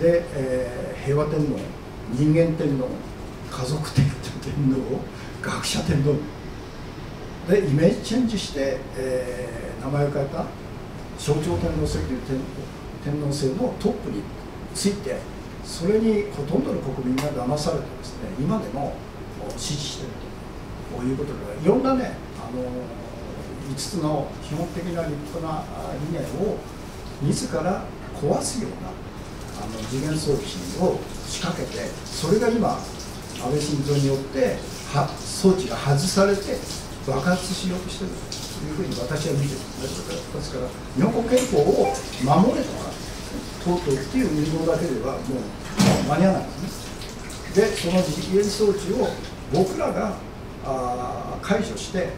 で、えー、平和天皇人間天皇家族天皇学者天皇。でイメージチェンジして、えー、名前を変えた象徴天皇制という天天皇制のトップについてそれにほとんどの国民が騙されてですね今でも支持しているということでいろんなねあの5つの基本的な立派な理念を自ら壊すようなの次元装置を仕掛けてそれが今安倍晋三によっては装置が外されて爆発しようとしてるというふうに私は見てるですから日本国憲法を守れとかとうとうっていう運動だけではもう間に合わないんですね。でその次元装置を僕らがあ解除して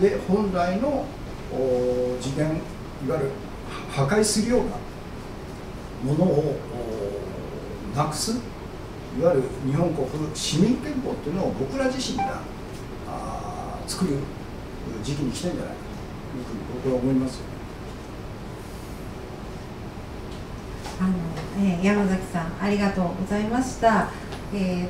で本来の次元いわゆる破壊するようなものをなくす？いわゆる日本国市民憲法っていうのを僕ら自身があ作る時期に来てんじゃないかというふうに僕は思いますよあの、えー、山崎さんありがとうございました、え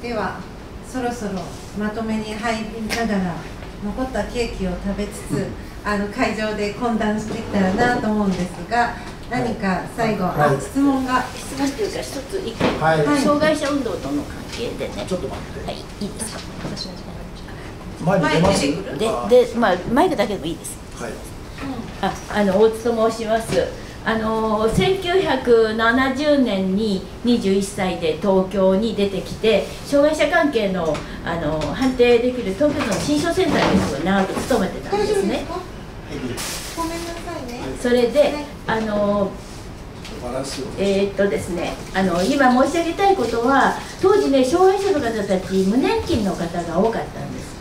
ー、ではそろそろまとめに入りながら残ったケーキを食べつつ、あの会場で懇談してきたらなと思うんですが何か最後、はい、あ質問が。質問というか一つ意見、はい、障害者運動との関係でね。ちょっと待って。はいいいですか？私は前に出ででまあマイクだけでもいいです。はい。ああの大津と申します。あの1970年に21歳で東京に出てきて障害者関係のあの判定できる東京都の新商センターにすごい長く勤めてたんですね。それで、あのえー、っとですね、あの今申し上げたいことは当時ね障害者の方たち無年金の方が多かったんです。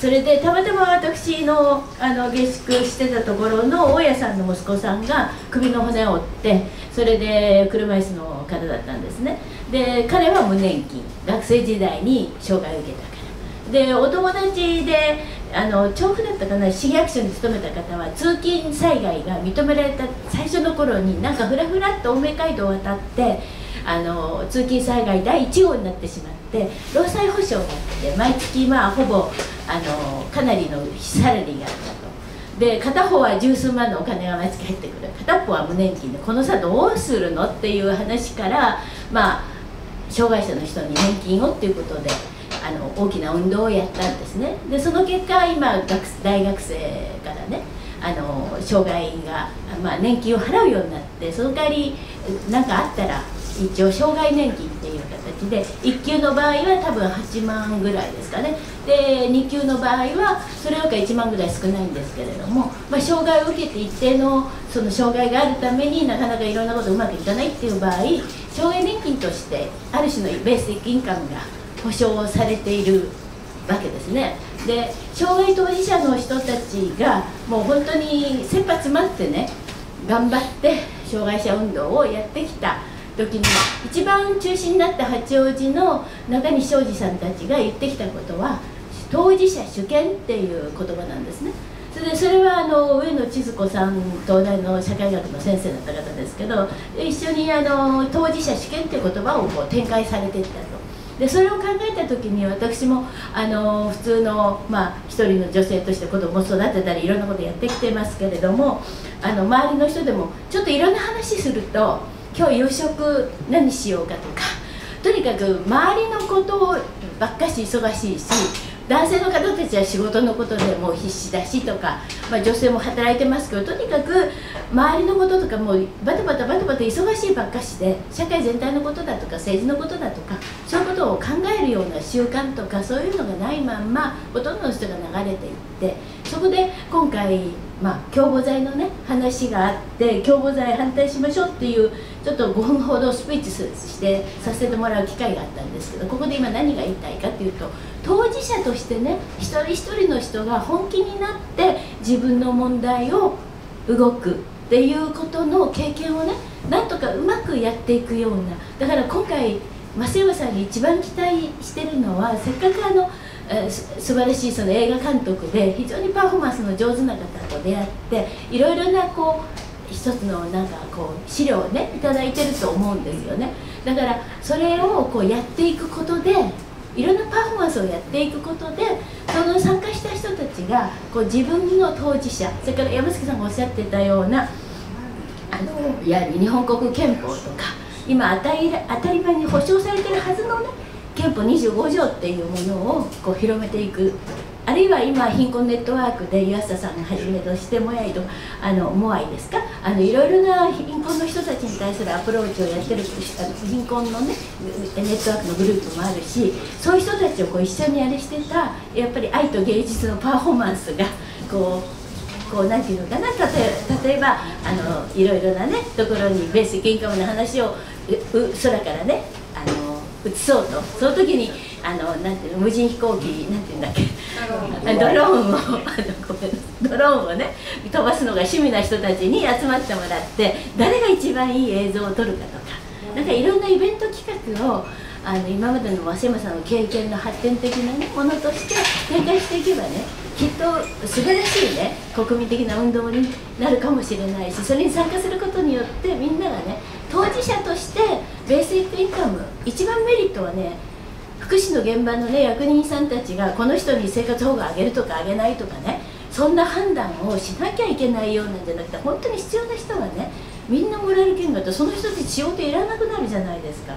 それでたまたま私のあの下宿してたところの大家さんの息子さんが首の骨を折ってそれで車椅子の方だったんですね。で彼は無年金学生時代に障害を受けたから。でお友達であの調布だったかな市役所に勤めた方は通勤災害が認められた最初の頃になんかふらふらっと青梅街道を渡ってあの通勤災害第1号になってしまって労災保障があって毎月まあほぼあのかなりのサラリーがあったと。で片方は十数万のお金が毎月入ってくる片方は無年金でこの差どうするのっていう話からまあ障害者の人に年金をっていうことであの大きな運動をやったんですね。でその結果今学大学生からねあの障害が、まあ、年金を払うようになってその代わり何かあったら一応障害年金っていう形で1級の場合は多分8万ぐらいですかね。で2級の場合はそれよりか1万ぐらい少ないんですけれども、まあ、障害を受けて一定のその障害があるためになかなかいろんなことうまくいかないっていう場合障害年金としてある種のベーシックインカムが保障されているわけですねで障害当事者の人たちがもう本当に切羽詰まってね頑張って障害者運動をやってきた時に一番中心になった八王子の中西昌司さんたちが言ってきたことは当事者主権っていう言葉なんですねそれでそれはあの上野千鶴子さん東大の社会学の先生だった方ですけど一緒にあの当事者試験っていう言葉をこう展開されていったと。でそれを考えた時に私もあの普通の、まあ、一人の女性として子供を育てたりいろんなことやってきてますけれどもあの周りの人でもちょっといろんな話すると今日夕食何しようかとかとにかく周りのことばっかし忙しいし男性の方たちは仕事のことでもう必死だしとか、まあ、女性も働いてますけどとにかく周りのこととかもうバタバタバタバタ忙しいばっかしで社会全体のことだとか政治のことだとかそういうことを考えるような習慣とかそういうのがないまんまほとんどの人が流れていってそこで今回まあ、共謀罪のね話があって共謀罪反対しましょうっていうちょっと5分ほどスピーチしてさせてもらう機会があったんですけどここで今何が言いたいかっていうと当事者としてね一人一人の人が本気になって自分の問題を動くっていうことの経験をねなんとかうまくやっていくようなだから今回増山さんに一番期待してるのはせっかくあの、素晴らしいその映画監督で非常にパフォーマンスの上手な方と出会っていろいろなこう一つのなんかこう資料をね頂いてると思うんですよね。だからそれをこうやっていくことでいろんなパフォーマンスをやっていくことでその参加した人たちがこう自分の当事者それから山崎さんがおっしゃってたようなあのいわゆる日本国憲法とか今当たり当たり前に保障されてるはずのね憲法25条っていうものをこう広めていく。あるいは今貧困ネットワークで岩下さんをはじめとしてもやいとあのモアイですか？あのいろいろな貧困の人たちに対するアプローチをやってる貧困のねネットワークのグループもあるしそういう人たちをこう一緒にあれしてたやっぱり愛と芸術のパフォーマンスがこうこうなんていうのかな？例えばあのいろいろなねところにベーシックインカムの話を空からね移そうと。その時にあのなんていうの無人飛行機なんていうんだっけ。ドローン。をあのごめんドローンをね飛ばすのが趣味な人たちに集まってもらって誰が一番いい映像を撮るかとか。なんかいろんなイベント企画をあの今までの増山さんの経験の発展的な、ね、ものとして展開していけばねきっと素晴らしいね国民的な運動になるかもしれないしそれに参加することによってみんながね当事者としてベーシックインカム一番メリットはね福祉の現場のね役人さんたちがこの人に生活保護をあげるとかあげないとかねそんな判断をしなきゃいけないようなんじゃなくて本当に必要な人がねみんなもらえる権があってその人たち仕事いらなくなるじゃないですか。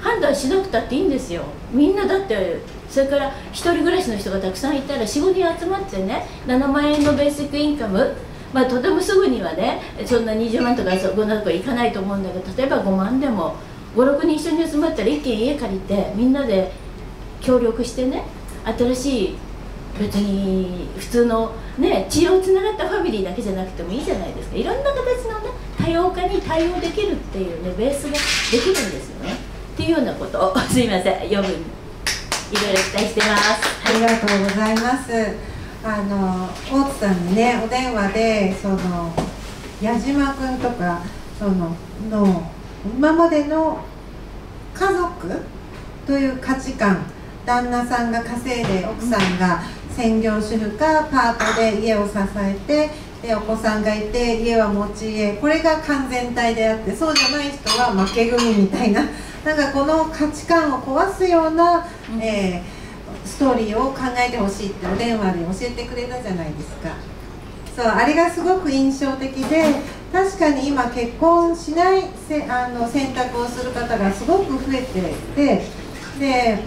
判断しなくたっていいんですよ。みんなだってそれから1人暮らしの人がたくさんいたら45人集まってね7万円のベーシックインカムまあ、とてもすぐにはねそんな20万とかそこんなとこ行かないと思うんだけど例えば5万でも56人一緒に集まったら一軒家借りてみんなで協力してね新しい別に普通のね血をつながったファミリーだけじゃなくてもいいじゃないですか。いろんな形のね多様化に対応できるっていうねベースができるんですよね。っていうようなことを *laughs* すいません読むいろいろ期待してます。ありがとうございます。あの大津さんにねお電話でその矢島君とかそのの今までの家族？という価値観旦那さんが稼いで奥さんが専業主婦かパートで家を支えてでお子さんがいて家は持ち家これが完全体であってそうじゃない人は負け組みたいななんかこの価値観を壊すような、えーストーリーを考えてほしいってお電話で教えてくれたじゃないですか。そうあれがすごく印象的で確かに今結婚しないせあの選択をする方がすごく増えていてで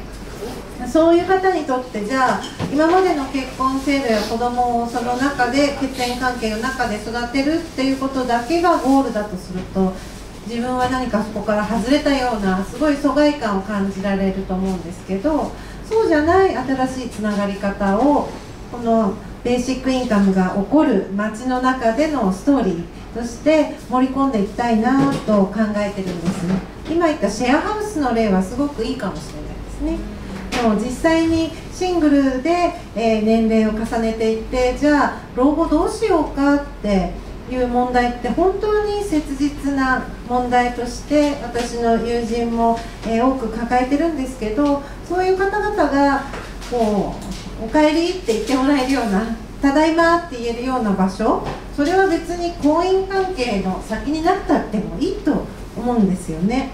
そういう方にとってじゃあ今までの結婚制度や子供をその中で血縁関係の中で育てるっていうことだけがゴールだとすると自分は何かそこから外れたようなすごい疎外感を感じられると思うんですけどそうじゃない新しいつながり方をこのベーシックインカムが起こる街の中でのストーリーとして盛り込んでいきたいなと考えてるんですね。今言ったシェアハウスの例はすごくいいかもしれないですね。でも実際にシングルで、え年齢を重ねていってじゃあ老後どうしようかっていう問題って本当に切実な問題として私の友人も、え多く抱えてるんですけどそういう方々がこう「おかえり」って言ってもらえるようなただいまって言えるような場所それは別に婚姻関係の先になったってもいいと思うんですよね。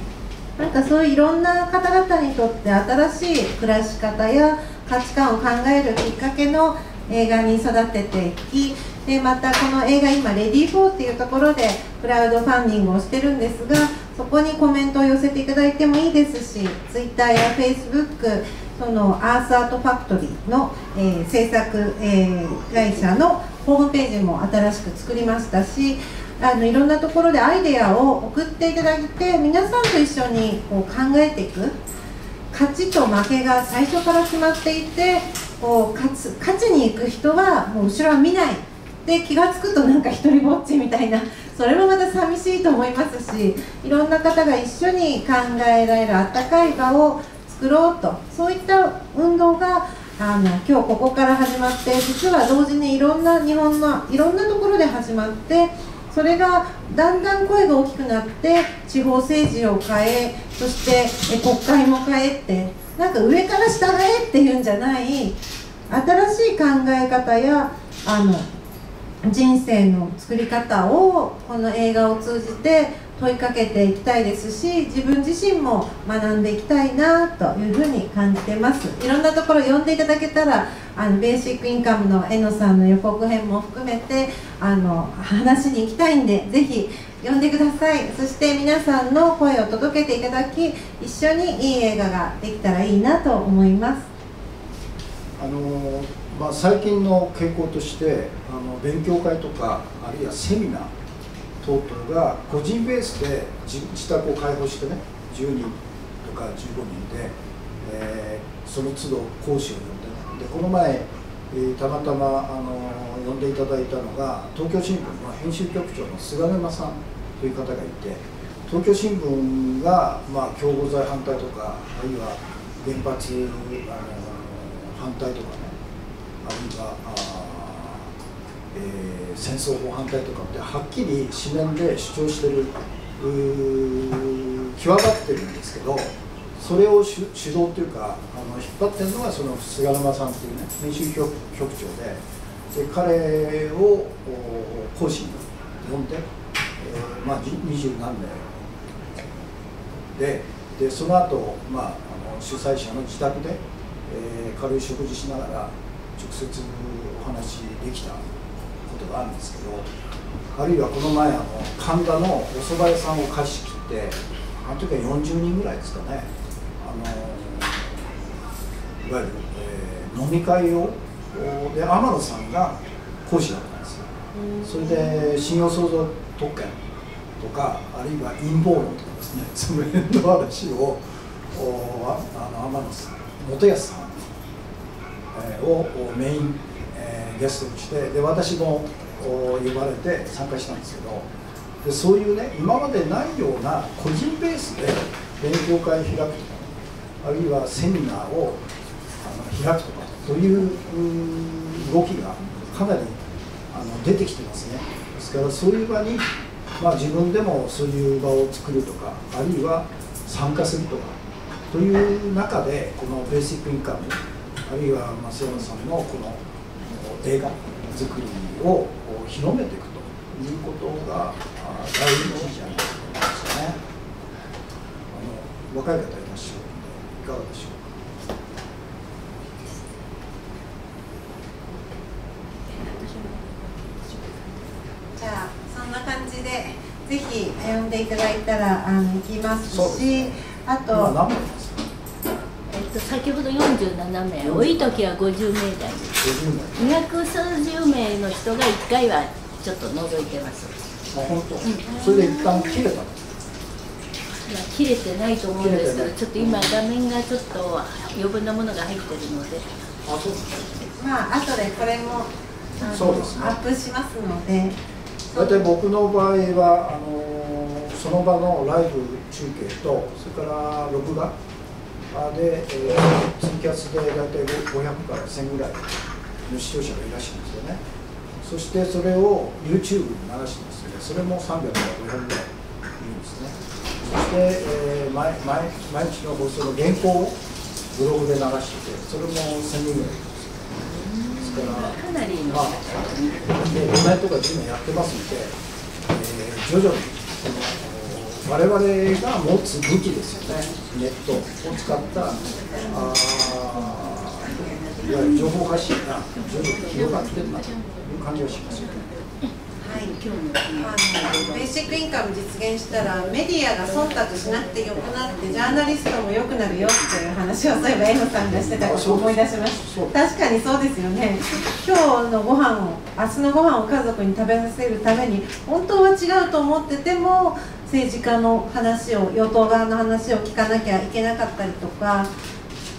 なんかそういういろんな方々にとって新しい暮らし方や価値観を考えるきっかけの映画に育てていきでまたこの映画今レディー4っていうところでクラウドファンディングをしてるんですがそこにコメントを寄せていただいてもいいですし Twitter や Facebook そのアースアートファクトリーの、えー、制作、えー、会社のホームページも新しく作りましたしあのいろんなところでアイデアを送っていただいて皆さんと一緒にこう考えていく勝ちと負けが最初から決まっていてこう勝つ勝ちに行く人はもう後ろは見ない。で気が付くとなんか一人ぼっちみたいなそれもまた寂しいと思いますしいろんな方が一緒に考えられるあったかい場を作ろうとそういった運動があの今日ここから始まって実は同時にいろんな日本のいろんなところで始まってそれがだんだん声が大きくなって地方政治を変えそしてえ国会も変えってなんか上から下へっていうんじゃない新しい考え方やあの人生の作り方をこの映画を通じて問いかけていきたいですし自分自身も学んでいきたいなというふうに感じてます。いろんなところ読んでいただけたらあのベーシックインカムのえのさんの予告編も含めてあの話に行きたいんでぜひ読んでください。そして皆さんの声を届けていただき一緒にいい映画ができたらいいなと思います。あのまあ、最近の傾向としてあの勉強会とかあるいはセミナー等々が個人ベースで自宅を開放してね10人とか15人で、えー、その都度講師を呼んででこの前、えー、たまたまあの呼んでいただいたのが東京新聞の編集局長の菅沼さんという方がいて東京新聞が、まあ、共謀罪反対とかあるいは原発あの反対とかねあるいはあ、えー、戦争法反対とかってはっきり紙面で主張してる際立ってるんですけどそれを主導っていうかあの引っ張ってるのがその菅沼さんっていうね編集局長でで彼を講師に呼んで、えー、まあ二十何年ででその後、まああの主催者の自宅で、えー、軽い食事しながら直接お話できた。ことがあるんですけどあるいはこの前あの神田のお蕎麦屋さんを貸し切ってあの時は40人ぐらいですかね。あのいわゆる、えー、飲み会をで天野さんが講師だったんですよ。それで信用創造特権とかあるいは陰謀論とかですね *laughs* その辺の話をおあの天野さん元康さんをメイン、ゲストにしてで私も呼ばれて参加したんですけどでそういうね今までないような個人ベースで勉強会開くとか、あるいはセミナーをあの開くとかそういう動きがかなりあの出てきてますね。ですからそういう場に、まあ、自分でもそういう場を作るとかあるいは参加するとかという中でこのベーシックインカムあるいは松山さんのこの映画作りを広めていくということが大事じゃないかと思いますよね。あの若い方いらっしゃるのでいかがでしょうじゃあそんな感じでぜひ呼んでいただいたらあの行きますしあとと、先ほど47名、多い時は50名台。二百数十名の人が1回はちょっと覗いてます。あ本当、うん、それで一旦切れた切れてないと思うんですけど、ちょっと今画面がちょっと余分なものが入ってるので。あそうですまあ後でこれもそうです、ね、アップしますので。大体僕の場合はあのその場のライブ中継とそれから録画で、えー、ツイキャスで大体500から1000ぐらいの視聴者がいらっしゃるんですよね。そしてそれを YouTube に流してますのでそれも300から500ぐらいいるんですね。そして、えー、毎毎毎日の放送の原稿をブログで流しててそれも1000人ぐらいいるんですよ。ですからかなりまあねイベントが今やってますので、えー徐々にその我々が持つ武器ですよね。ネットを使ったいわゆる情報発信が徐々に広がってるなという感じがしますよね。はい、あのベーシックインカム実現したらメディアが忖度しなくてよくなってジャーナリストも良くなるよっていう話をそういえば M さんがしてたことを思い出しました確かにそうですよね。今日のご飯を明日のご飯を家族に食べさせるために本当は違うと思ってても政治家の話を与党側の話を聞かなきゃいけなかったりとか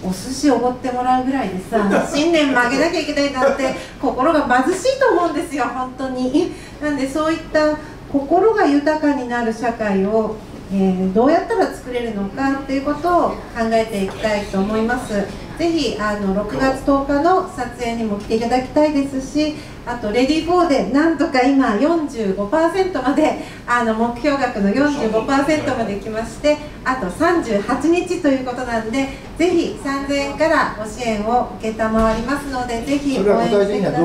お寿司おごってもらうぐらいでさ *laughs* 新年曲げなきゃいけないなんて心が貧しいと思うんですよ本当に。なんでそういった心が豊かになる社会を、えーどうやったら作れるのかっていうことを考えていきたいと思いますぜひあの6月10日の撮影にも来ていただきたいですしあとレディー4でなんとか今45%まであの目標額の45%まで来ましてあと38日ということなんでぜひ3000円からご支援を承りますのでぜひ応援してください。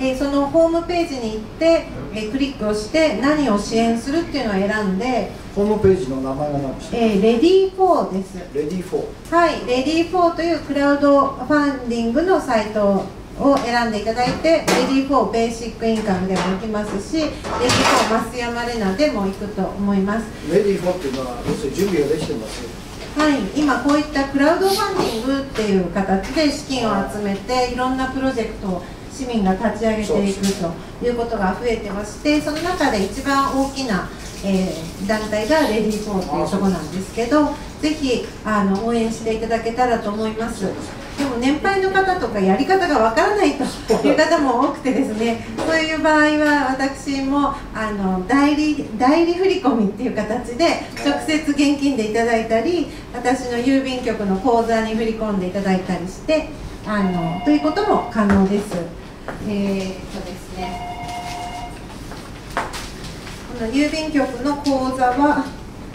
えーそのホームページに行って、えークリックをして何を支援するっていうのを選んで、ホームページの名前が何でした？えーレディー4です。レディー4はいレディー4というクラウドファンディングのサイトを選んでいただいてレディー4ベーシックインカムでも行きますしレディー4増山レナでも行くと思います。レディー4っていうのは要するに準備ができてます？はい、今こういったクラウドファンディングっていう形で資金を集めていろんなプロジェクトを市民が立ち上げていくということが増えてましてその中で一番大きな、えー団体がレディー4っていうところなんですけどぜひあの応援していただけたらと思います。でも年配の方とかやり方がわからないという方も多くてですねそういう場合は私もあの代理代理振り込みっていう形で直接現金でいただいたり私の郵便局の口座に振り込んでいただいたりしてあのということも可能です。えーっとですね郵便局の口座は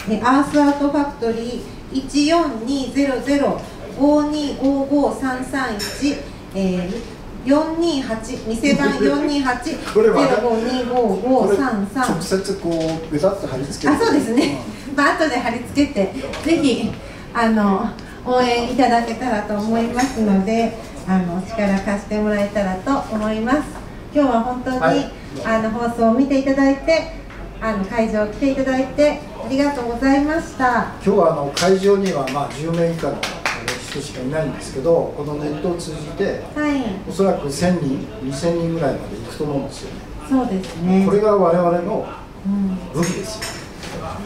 えアースアートファクトリー14200525533えー428店番428これは？これ052533直接こうベタっと貼り付けあそうですね、まあ後で貼り付けてぜひあの応援いただけたらと思いますのであの力貸してもらえたらと思います。今日は本当に、はい。あの放送を見ていただいてあの会場来ていただいてありがとうございました。今日はあの会場にはまあ10名以下の人しかいないんですけどこのネットを通じてはい。おそらく1000人2000人ぐらいまで行くと思うんですよね。そうですね。これが我々のうん。武器ですよ。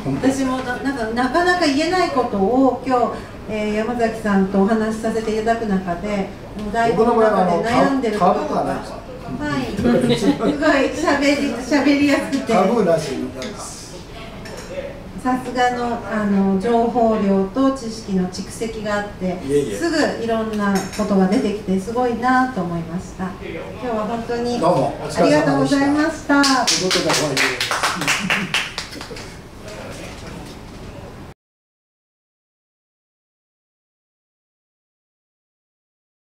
本当に。私もななんかなかなか言えないことを今日、えー山崎さんとお話しさせていただく中で台本の中で悩んでること株がはい、すごい喋り喋りやすくて。タブーなしさすがのあの情報量と知識の蓄積があってすぐいろんなことが出てきてすごいなと思いました。今日は本当にありがとうございました